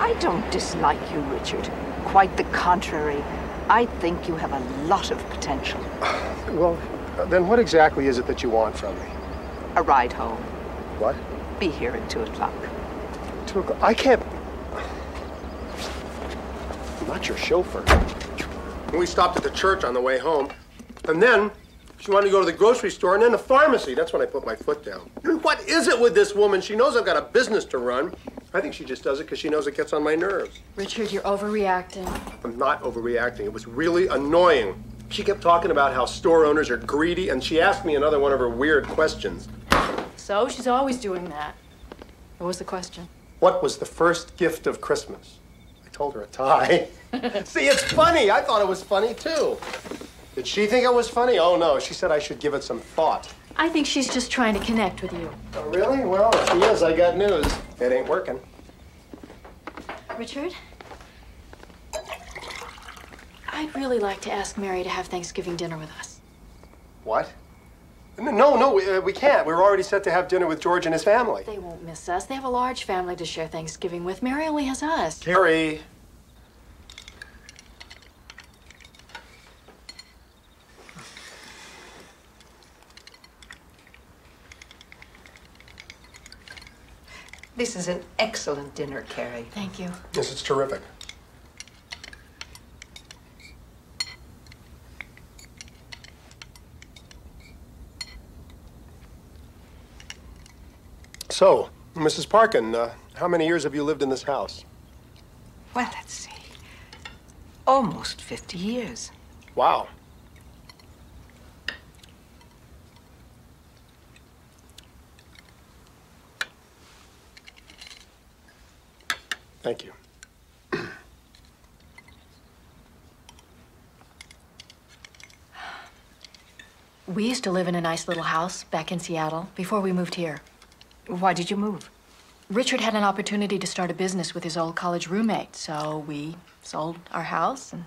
I don't dislike you, Richard. Quite the contrary. I think you have a lot of potential. [SIGHS] Well, then what exactly is it that you want from me? A ride home. What? Be here at two o'clock. Two o'clock. I can't. [SIGHS] I'm not your chauffeur. We stopped at the church on the way home, and then she wanted to go to the grocery store and then the pharmacy. That's when I put my foot down. [CLEARS THROAT] What is it with this woman? She knows I've got a business to run. I think she just does it because she knows it gets on my nerves. Richard, you're overreacting. I'm not overreacting. It was really annoying. She kept talking about how store owners are greedy, and she asked me another one of her weird questions. So she's always doing that. What was the question? What was the first gift of Christmas? I told her a tie. [LAUGHS] See, it's funny. I thought it was funny too. Did she think it was funny? Oh no, she said I should give it some thought. I think she's just trying to connect with you. Oh, really? Well, if she is, I got news. It ain't working. Richard? I'd really like to ask Mary to have Thanksgiving dinner with us. What? No, no, we, uh, we can't. We're already set to have dinner with George and his family. They won't miss us. They have a large family to share Thanksgiving with. Mary only has us. Carrie. This is an excellent dinner, Carrie. Thank you. Yes, it's terrific. So, Mrs. Parkin, uh, how many years have you lived in this house? Well, let's see. Almost 50 years. Wow. Thank you. We used to live in a nice little house back in Seattle before we moved here. Why did you move? Richard had an opportunity to start a business with his old college roommate, so we sold our house and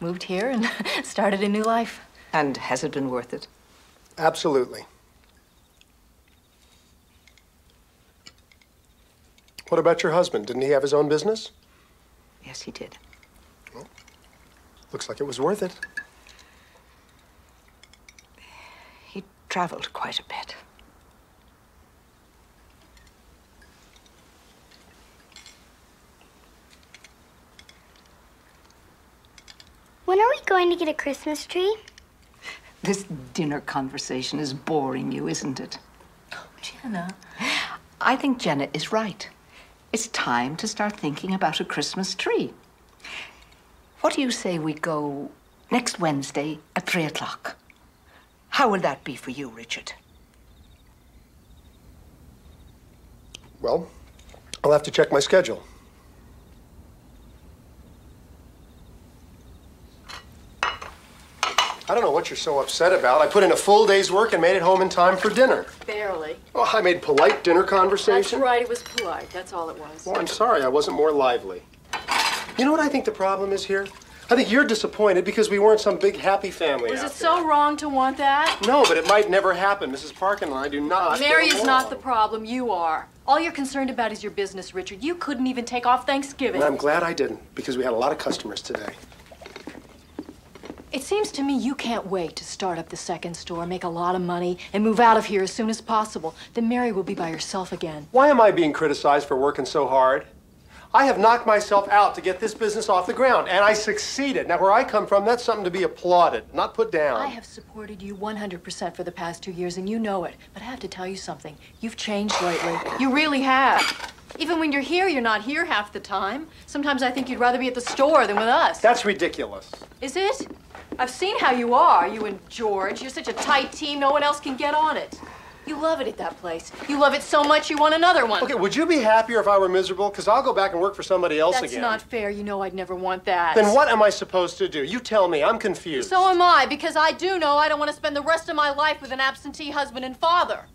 moved here and [LAUGHS] started a new life. And has it been worth it? Absolutely. What about your husband? Didn't he have his own business? Yes, he did. Well, Looks like it was worth it. He traveled quite a bit. When are we going to get a Christmas tree? This dinner conversation is boring you, isn't it? Oh, Jenna. I think Jenna is right. It's time to start thinking about a Christmas tree. What do you say we go next Wednesday at three o'clock? How will that be for you, Richard? Well, I'll have to check my schedule. I don't know what you're so upset about. I put in a full day's work and made it home in time for dinner. Barely. Oh, I made polite dinner conversation. That's right, it was polite. That's all it was. Well, I'm sorry I wasn't more lively. You know what I think the problem is here? I think you're disappointed because we weren't some big happy family. Was it so wrong to want that? No, but it might never happen. Mrs. Parkin and I do not. Mary is not the problem, you are. All you're concerned about is your business, Richard. You couldn't even take off Thanksgiving. And I'm glad I didn't because we had a lot of customers today. It seems to me you can't wait to start up the second store, make a lot of money, and move out of here as soon as possible. Then Mary will be by herself again. Why am I being criticized for working so hard? I have knocked myself out to get this business off the ground, and I succeeded. Now, where I come from, that's something to be applauded, not put down. I have supported you 100% for the past two years, and you know it. But I have to tell you something. You've changed lately. You really have. Even when you're here, you're not here half the time. Sometimes I think you'd rather be at the store than with us. That's ridiculous. Is it? I've seen how you are, you and George. You're such a tight team, no one else can get on it. You love it at that place. You love it so much you want another one. Okay, would you be happier if I were miserable? Because I'll go back and work for somebody else That's again. not fair. You know I'd never want that. Then what am I supposed to do? You tell me. I'm confused. So am I, because I do know I don't want to spend the rest of my life with an absentee husband and father.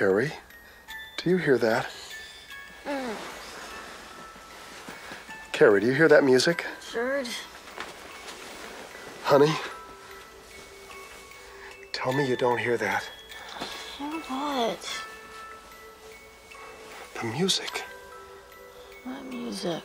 Carrie, do you hear that? Carrie, do you hear that music? Sure. Honey? Tell me you don't hear that. Hear What? The music. What music?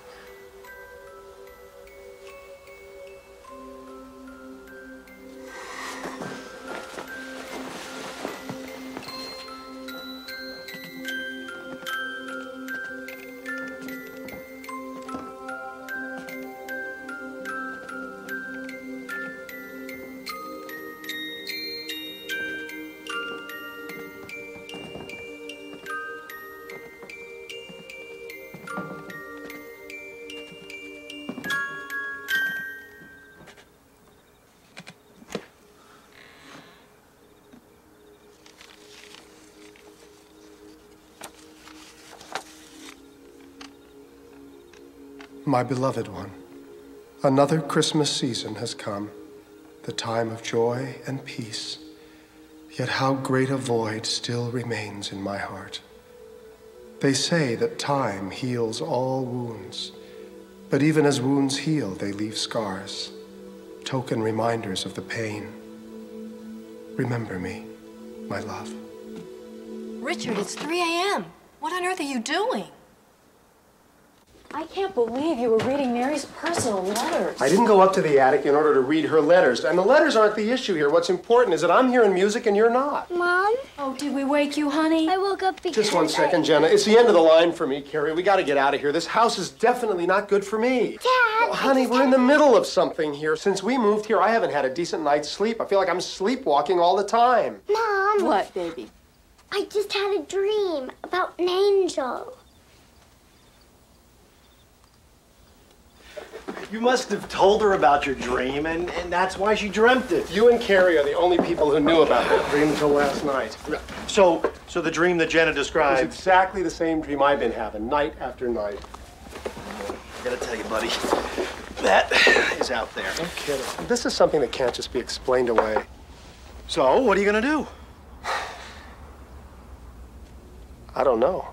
My beloved one, another Christmas season has come, the time of joy and peace. Yet how great a void still remains in my heart. They say that time heals all wounds, but even as wounds heal, they leave scars, token reminders of the pain. Remember me, my love. Richard, it's 3 a.m. What on earth are you doing? I can't believe you were reading Mary's personal letters. I didn't go up to the attic in order to read her letters, and the letters aren't the issue here. What's important is that I'm hearing music and you're not. Mom, Oh, did we wake you, honey? I woke up because Just one second, I- Jenna. It's the end of the line for me, Carrie. We got to get out of here. This house is definitely not good for me. Dad, Well, honey, we're in the middle of something here. Since we moved here, I haven't had a decent night's sleep. I feel like I'm sleepwalking all the time. Mom, What, baby? I just had a dream about an angel. You must have told her about your dream, and, and that's why she dreamt it. You and Carrie are the only people who knew about that dream until last night. So, so the dream that Jenna It's described. exactly the same dream I've been having, night after night. I gotta tell you, buddy, that is out there. No kidding. This is something that can't just be explained away. So, what are you gonna do? I don't know.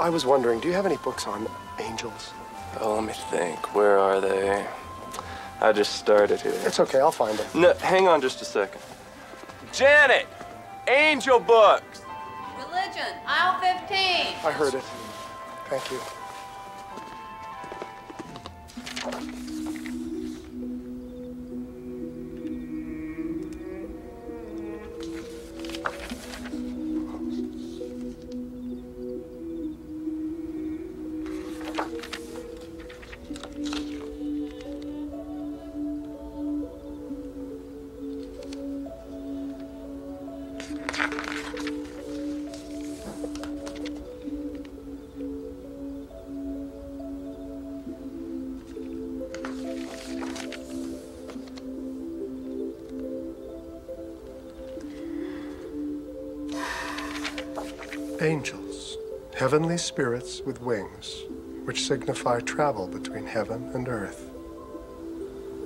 I was wondering, do you have any books on angels? Oh, let me think. Where are they? I just started here. It's okay, I'll find them. No, hang on just a second. Janet! Angel books! Religion, aisle 15. I heard it. Thank you. Heavenly spirits with wings, which signify travel between heaven and earth.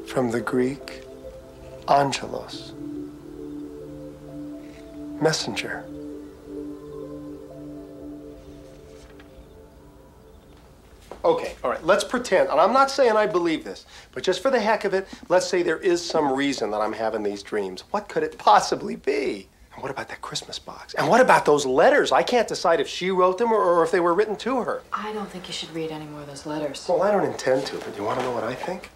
From the Greek, angelos, messenger. Okay, all right, let's pretend, and I'm not saying I believe this, but just for the heck of it, let's say there is some reason that I'm having these dreams. What could it possibly be? And what about that Christmas box? And what about those letters? I can't decide if she wrote them or, or if they were written to her. I don't think you should read any more of those letters. Well, I don't intend to, but you want to know what I think?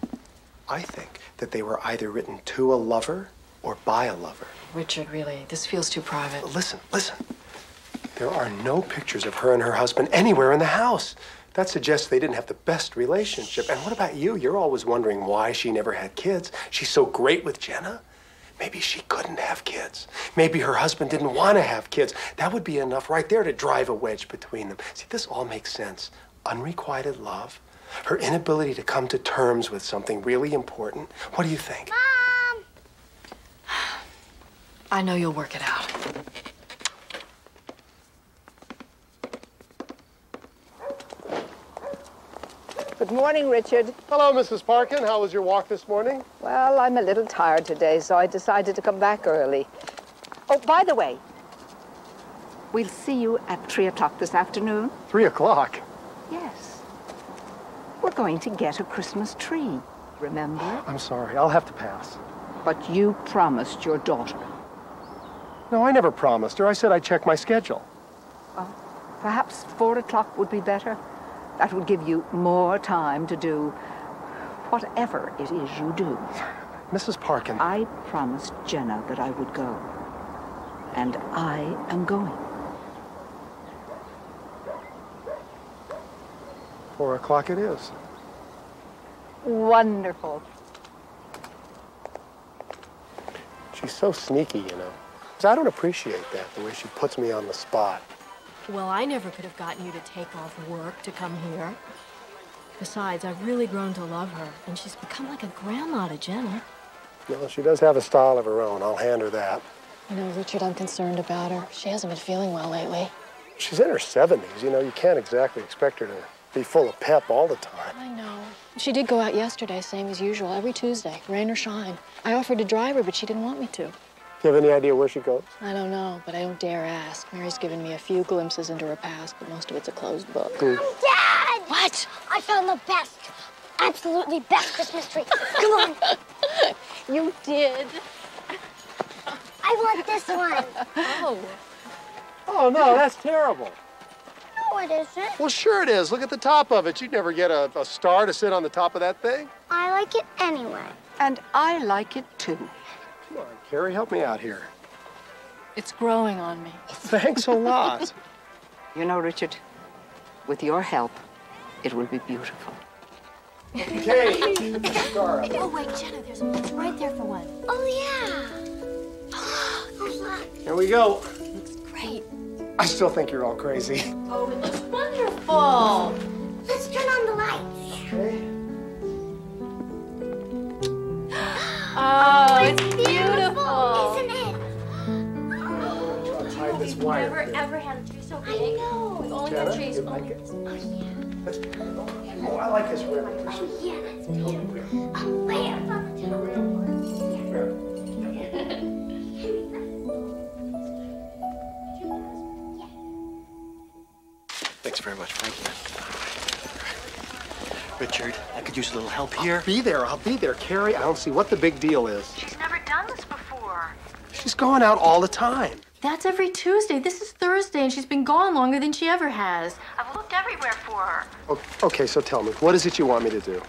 I think that they were either written to a lover or by a lover. Richard, really, this feels too private. Listen, listen. There are no pictures of her and her husband anywhere in the house. That suggests they didn't have the best relationship. And what about you? You're always wondering why she never had kids. She's so great with Jenna. Maybe she couldn't have kids. Maybe her husband didn't want to have kids. That would be enough right there to drive a wedge between them. See, this all makes sense. Unrequited love, her inability to come to terms with something really important. What do you think? Mom! [SIGHS] I know you'll work it out. Good morning, Richard. Hello, Mrs. Parkin. How was your walk this morning? Well, I'm a little tired today, so I decided to come back early. Oh, by the way, we'll see you at 3 o'clock this afternoon. Three o'clock. Yes. We're going to get a Christmas tree, remember? I'm sorry. I'll have to pass. But you promised your daughter. No, I never promised her. I said I'd check my schedule. Well, Perhaps 4 o'clock would be better. That would give you more time to do whatever it is you do. Mrs. Parkin. I promised Jenna that I would go. And I am going. Four o'clock it is. Wonderful. She's so sneaky, you know. I don't appreciate that, the way she puts me on the spot. Well, I never could have gotten you to take off work to come here. Besides, I've really grown to love her, and she's become like a grandma to Jenna. Well, she does have a style of her own. I'll hand her that. You know, Richard, I'm concerned about her. She hasn't been feeling well lately. She's in her 70s. You know, you can't exactly expect her to be full of pep all the time. I know. She did go out yesterday, same as usual, every Tuesday, rain or shine. I offered to drive her, but she didn't want me to. Do you have any idea where she goes? I don't know, but I don't dare ask. Mary's given me a few glimpses into her past, but most of it's a closed book. Hmm. Dad! What? I found the best, absolutely best Christmas tree. Come on. [LAUGHS] You did? I want this one. Oh. Oh, no, that's terrible. No, No, it isn't. Well, sure it is. Look at the top of it. You'd never get a, a star to sit on the top of that thing. I like it anyway. And I like it too. Come on, Carrie, help me out here. It's growing on me. [LAUGHS] Thanks a lot. [LAUGHS] You know, Richard, with your help, it will be beautiful. Okay. Star. Oh, wait, Jenna, there's it's right there for one. Oh, yeah. [GASPS] oh, look. Here we go. Looks great. I still think you're all crazy. Oh, it looks wonderful. Let's turn on the lights. Okay. Oh, it's beautiful. Isn't it? Let's hide this. Never ever had a tree so big. I know. We've only Jenna, had trees. you like only- it? Oh, yeah. Oh, I like this ribbon. Oh, yeah, that's beautiful. Oh, way up on the [LAUGHS] [LAUGHS] Thanks very much, Frankie. Richard, I could use a little help here. Be there. I'll be there. Carrie, I don't see what the big deal is. She's never done this before. She's going out all the time. That's every Tuesday. This is Thursday, and she's been gone longer than she ever has. I've looked everywhere for her. Okay, so tell me, what is it you want me to do?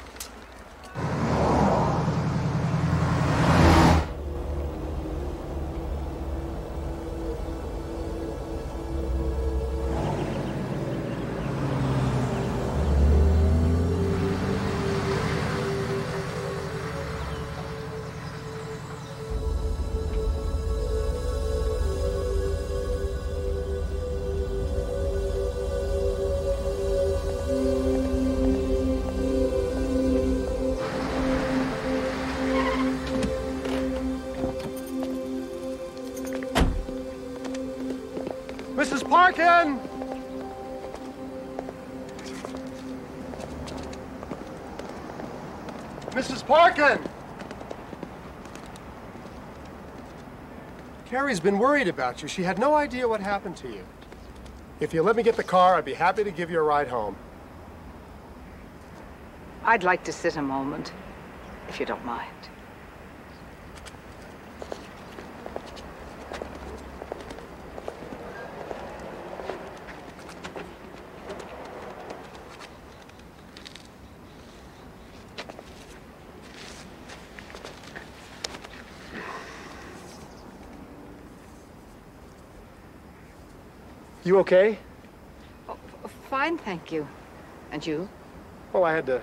Mrs. Parkin! Carrie's been worried about you. She had no idea what happened to you. If you let me get the car, I'd be happy to give you a ride home. I'd like to sit a moment, if you don't mind. You okay? Oh, Fine, thank you. And you? Well, I had to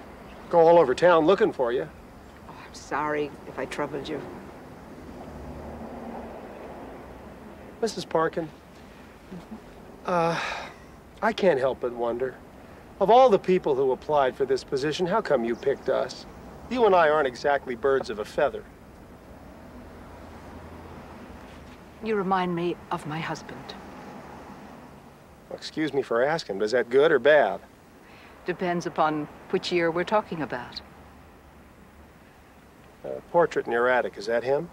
go all over town looking for you. Oh, I'm sorry if I troubled you. Mrs. Parkin, uh, I can't help but wonder. Of all the people who applied for this position, how come you picked us? You and I aren't exactly birds of a feather. You remind me of my husband. Excuse me for asking, but is that good or bad? Depends upon which year we're talking about. A portrait in your attic, is that him?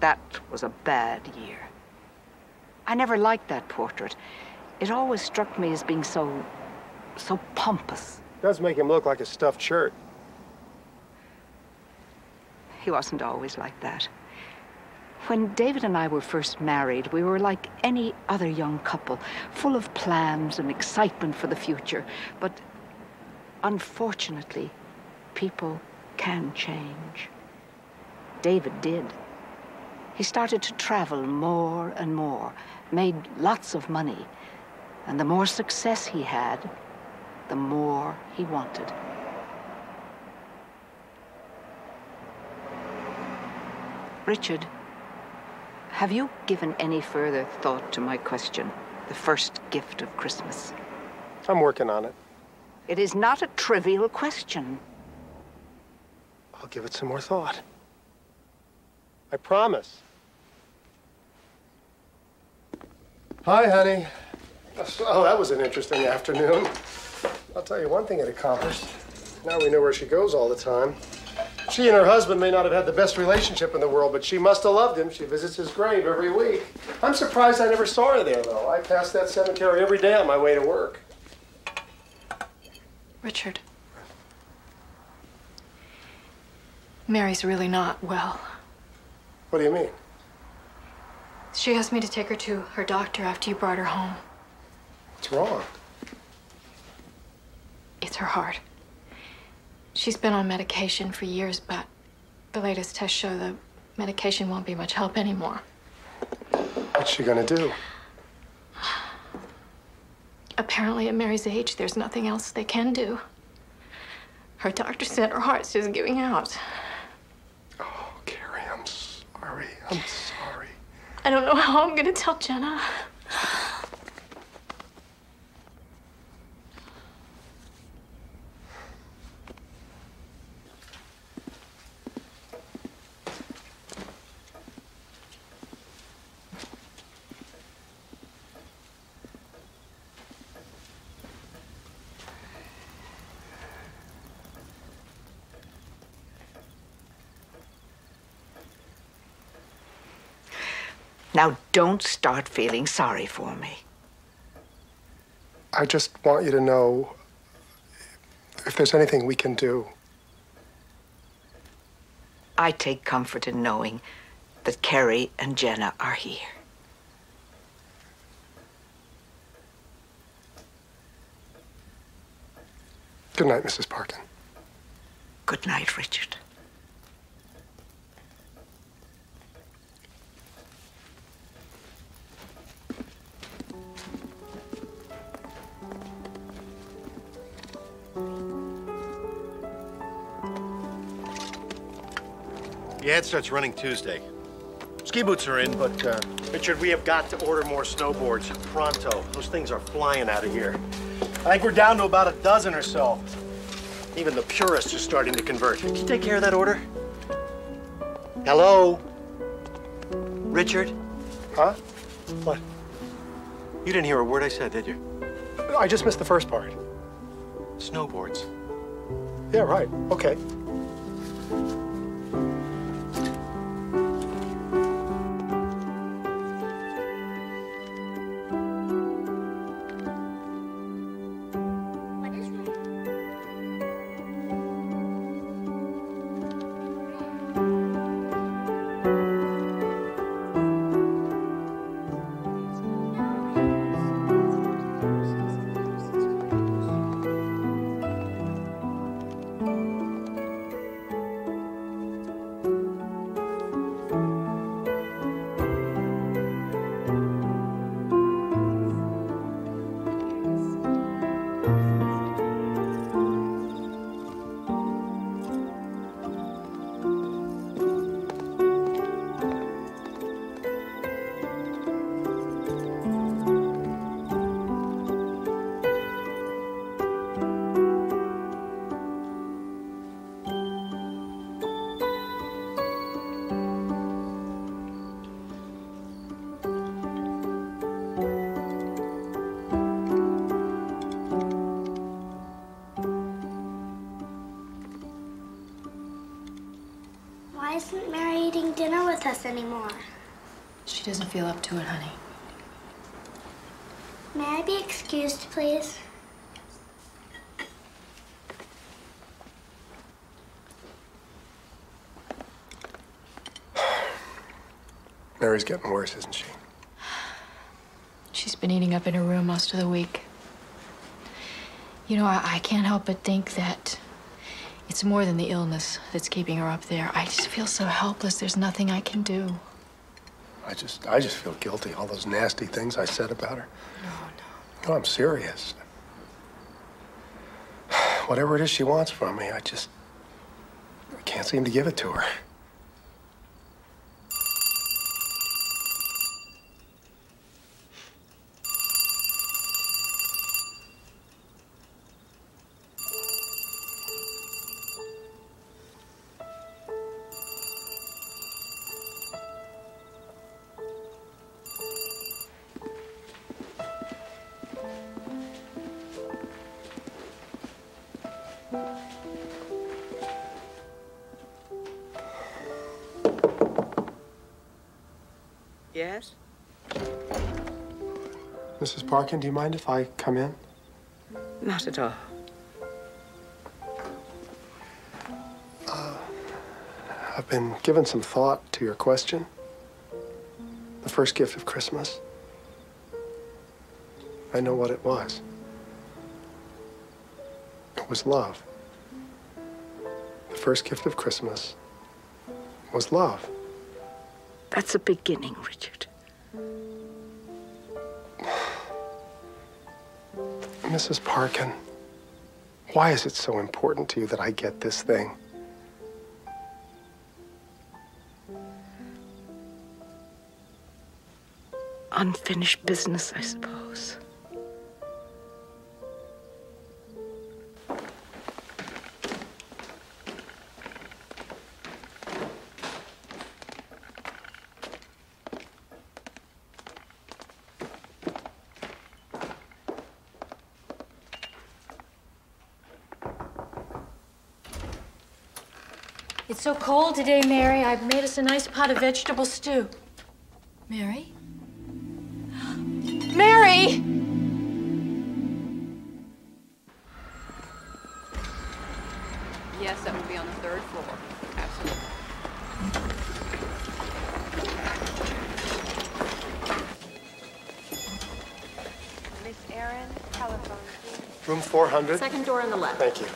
That was a bad year. I never liked that portrait. It always struck me as being so, so pompous. Does make him look like a stuffed shirt. He wasn't always like that. When David and I were first married, we were like any other young couple, full of plans and excitement for the future. But unfortunately, people can change. David did. He started to travel more and more, made lots of money. And the more success he had, the more he wanted. Richard, have you given any further thought to my question? The first gift of Christmas. I'm working on it. It is not a trivial question. I'll give it some more thought. I promise. Hi, honey. Oh, that was an interesting afternoon. I'll tell you one thing it accomplished. Now we know where she goes all the time. She and her husband may not have had the best relationship in the world, but she must have loved him. She visits his grave every week. I'm surprised I never saw her there, though. I pass that cemetery every day on my way to work. Richard. Mary's really not well. What do you mean? She asked me to take her to her doctor after you brought her home. What's wrong? It's her heart. She's been on medication for years, but the latest tests show the medication won't be much help anymore. What's she gonna do? Apparently, at Mary's age, there's nothing else they can do. Her doctor said her heart's just giving out. Oh, Carrie, I'm sorry. I'm sorry. I don't know how I'm gonna tell Jenna. Now, don't start feeling sorry for me. I just want you to know if there's anything we can do. I take comfort in knowing that Kerry and Jenna are here. Good night, Mrs. Parkin. Good night, Richard. The ad starts running Tuesday. Ski boots are in, but, uh, Richard, we have got to order more snowboards pronto. Those things are flying out of here. I think we're down to about a dozen or so. Even the purists are starting to convert. Can you take care of that order? Hello? Richard? Huh? What? You didn't hear a word I said, did you? I just missed the first part. Snowboards. Yeah, right. Okay. Anymore? She doesn't feel up to it, honey. May I be excused, please? [SIGHS] Mary's getting worse, isn't she? She's been eating up in her room most of the week. You know, I, I can't help but think that it's more than the illness that's keeping her up there. I just feel so helpless. There's nothing I can do. I just, I just feel guilty. All those nasty things I said about her. No, no. No, I'm serious. [SIGHS] Whatever it is she wants from me, I just, I can't seem to give it to her. Mrs. Parkin, do you mind if I come in? Not at all. Uh, I've been given some thought to your question. The first gift of Christmas. I know what it was. It It was love. The first gift of Christmas was love. That's a beginning, Richard. Mrs. Parkin, why is it so important to you that I get this thing? Unfinished business, I suppose. So cold today, Mary. I've made us a nice pot of vegetable stew. Mary? [GASPS] Mary! Yes, that would be on the third floor. Absolutely. Miss Aaron, telephone. Room 400? Second door on the left. Thank you.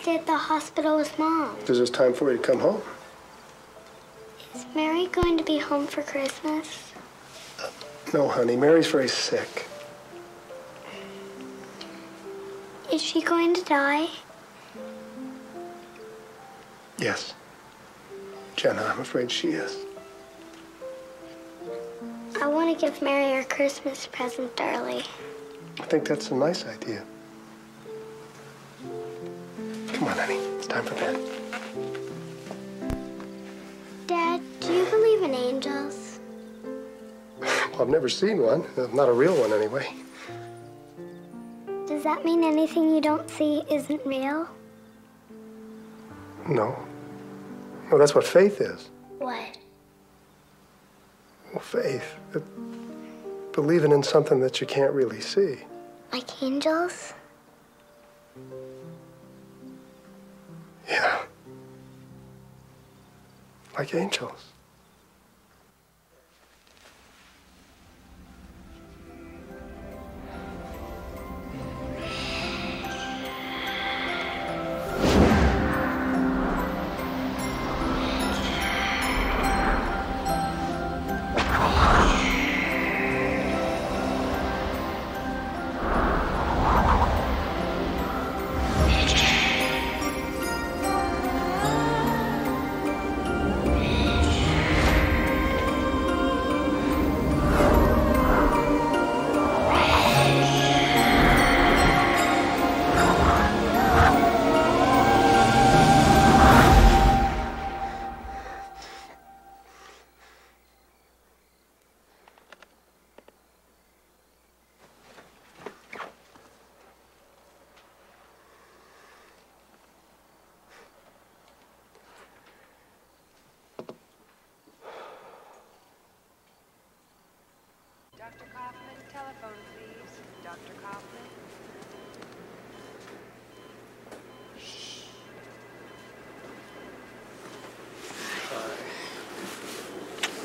Stay at the hospital with Mom? Because it's time for you to come home. Is Mary going to be home for Christmas? No, honey, Mary's very sick. Is she going to die? Yes. Jenna, I'm afraid she is. I want to give Mary her Christmas present early. I think that's a nice idea. Never seen one. Uh, Not a real one, anyway. Does that mean anything you don't see isn't real? No. Well, that's what faith is. What? Well, faith. believing in something that you can't really see. Like angels? Yeah. Like angels.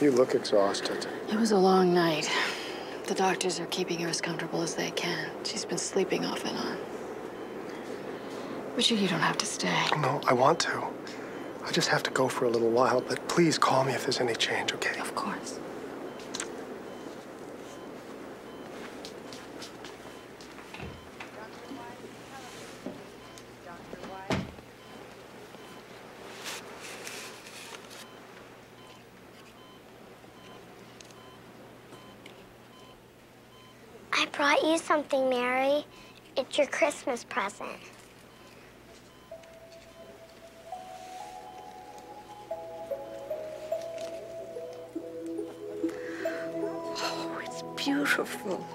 You look exhausted. It was a long night. The doctors are keeping her as comfortable as they can. She's been sleeping off and on. Richard, you don't have to stay. No, I want to. I just have to go for a little while, but please call me if there's any change, okay? Of course. something, Mary. It's your Christmas present. Oh, it's beautiful.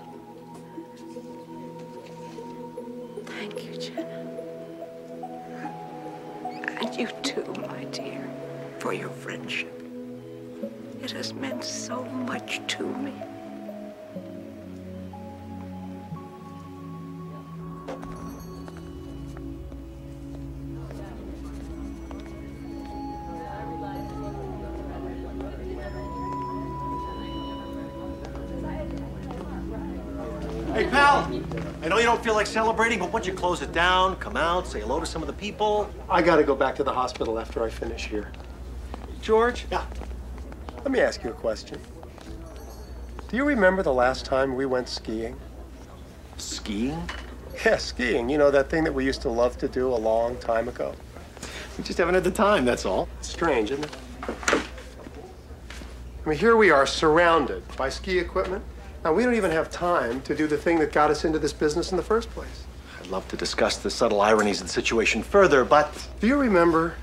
Don't feel like celebrating, but once you close it down, come out, say hello to some of the people. I gotta go back to the hospital after I finish here. George? Yeah. Let me ask you a question. Do you remember the last time we went skiing? Skiing? Yeah, skiing. You know, that thing that we used to love to do a long time ago? We just haven't had the time, that's all. Strange, isn't it? I mean, here we are surrounded by ski equipment. Now, we don't even have time to do the thing that got us into this business in the first place. I'd love to discuss the subtle ironies of the situation further, but Do you remember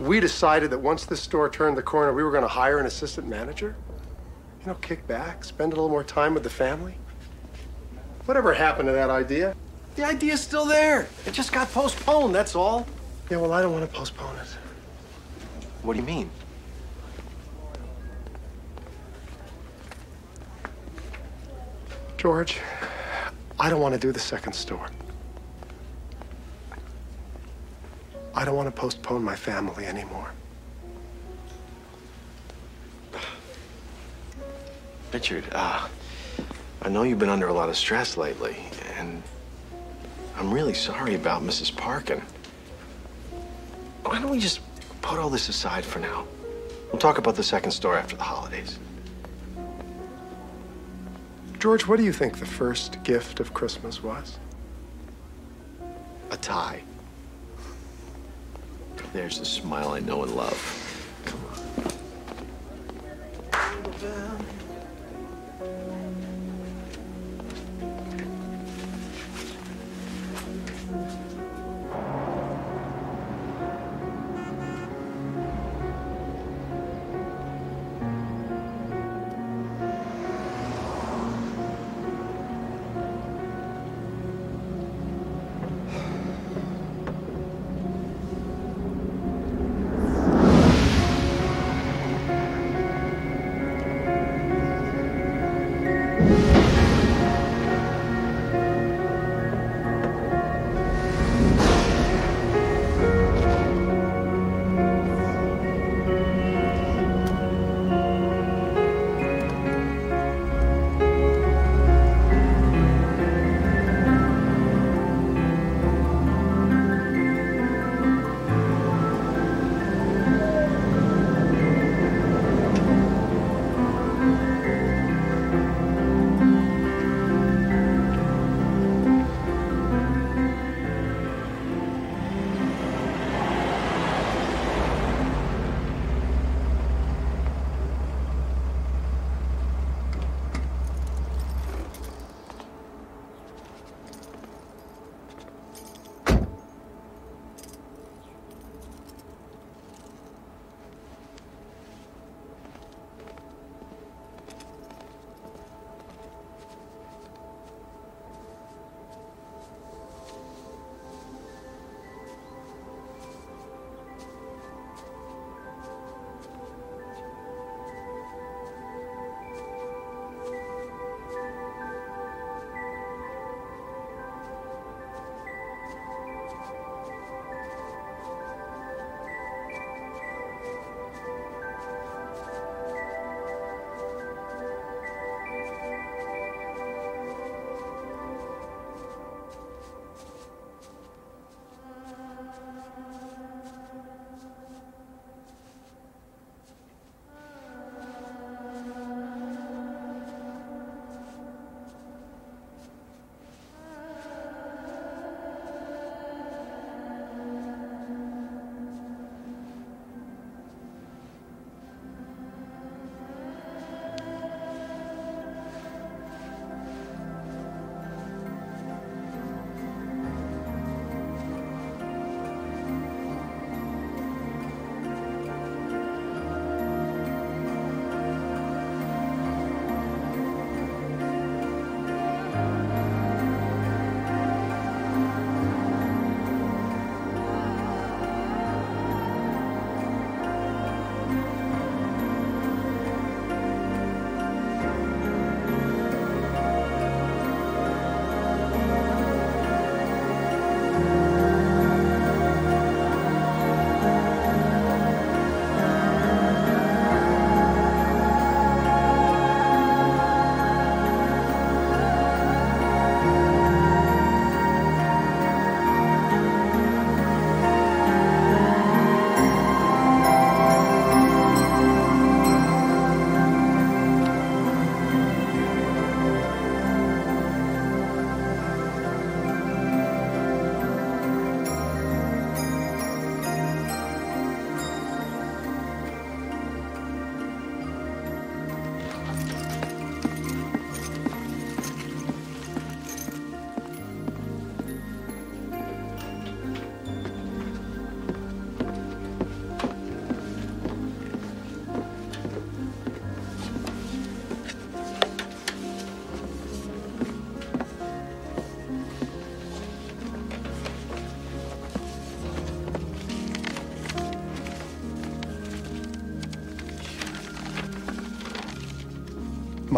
we decided that once this store turned the corner, we were going to hire an assistant manager? You know, kick back, spend a little more time with the family? Whatever happened to that idea? the idea's still there. It just got postponed, that's all. Yeah, well, I don't want to postpone it. What do you mean? George, I don't want to do the second store. I don't want to postpone my family anymore. Richard, uh, I know you've been under a lot of stress lately, and I'm really sorry about Mrs. Parkin. Why don't we just put all this aside for now? We'll talk about the second store after the holidays. George, what do you think the first gift of Christmas was? A tie. There's the smile I know and love. Come on.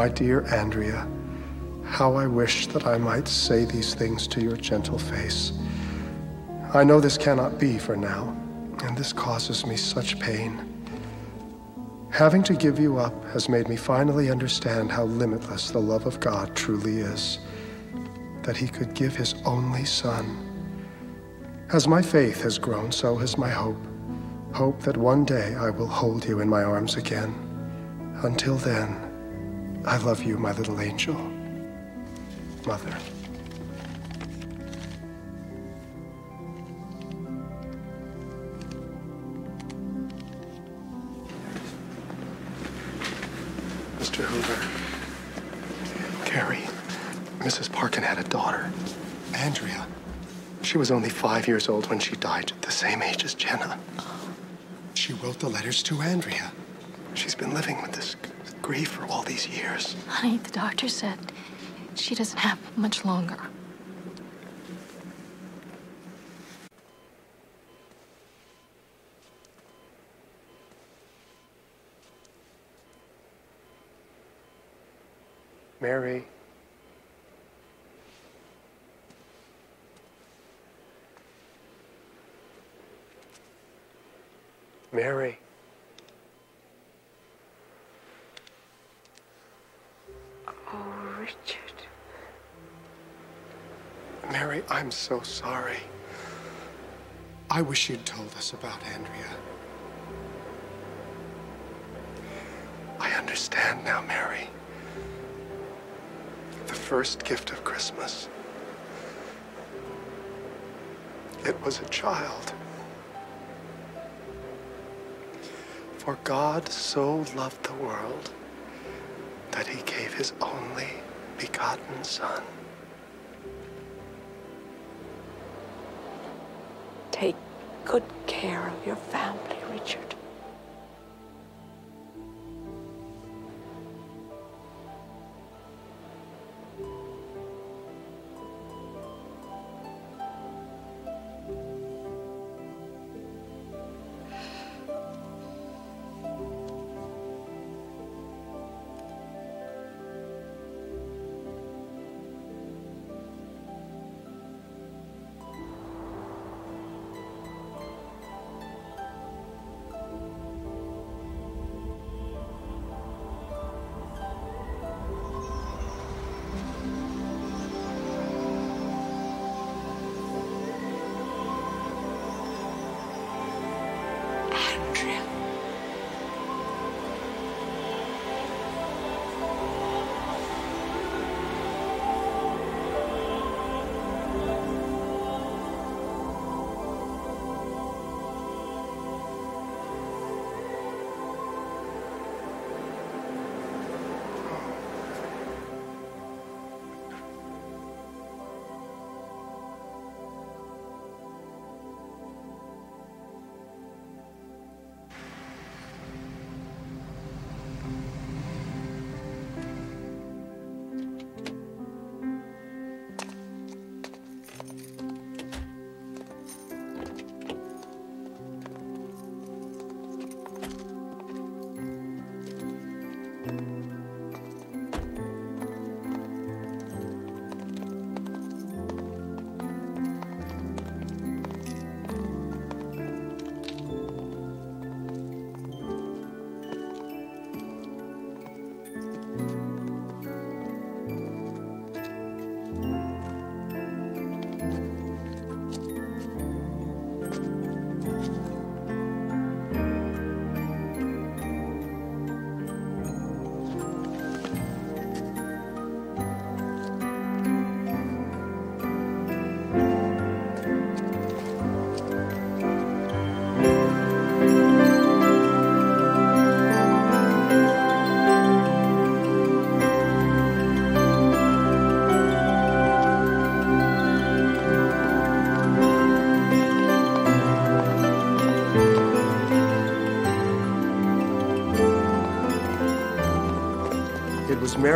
My dear Andrea, how I wish that I might say these things to your gentle face. I know this cannot be for now, and this causes me such pain. Having to give you up has made me finally understand how limitless the love of God truly is. That He could give His only Son. As my faith has grown, so has my hope. Hope that one day I will hold you in my arms again. Until then, I love you, my little angel. Mother. Mr. Hoover. Carrie, Mrs. Parkin had a daughter, Andrea. She was only five years old when she died, the same age as Jenna. She wrote the letters to Andrea. She's been living with this grief these years. Honey, the doctor said she doesn't have much longer. Mary. Mary. So sorry. I wish you'd told us about Andrea. I understand now, Mary. The first gift of Christmas. It was a child. For God so loved the world that he gave his only begotten Son. Your family,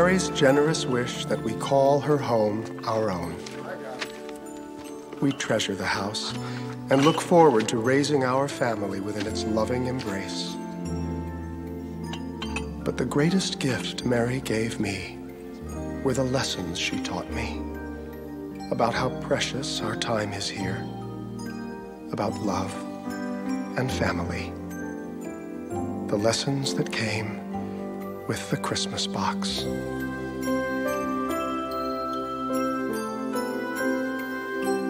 Mary's generous wish that we call her home our own. We treasure the house and look forward to raising our family within its loving embrace. But the greatest gift Mary gave me were the lessons she taught me about how precious our time is here, about love and family. The lessons that came with the Christmas box.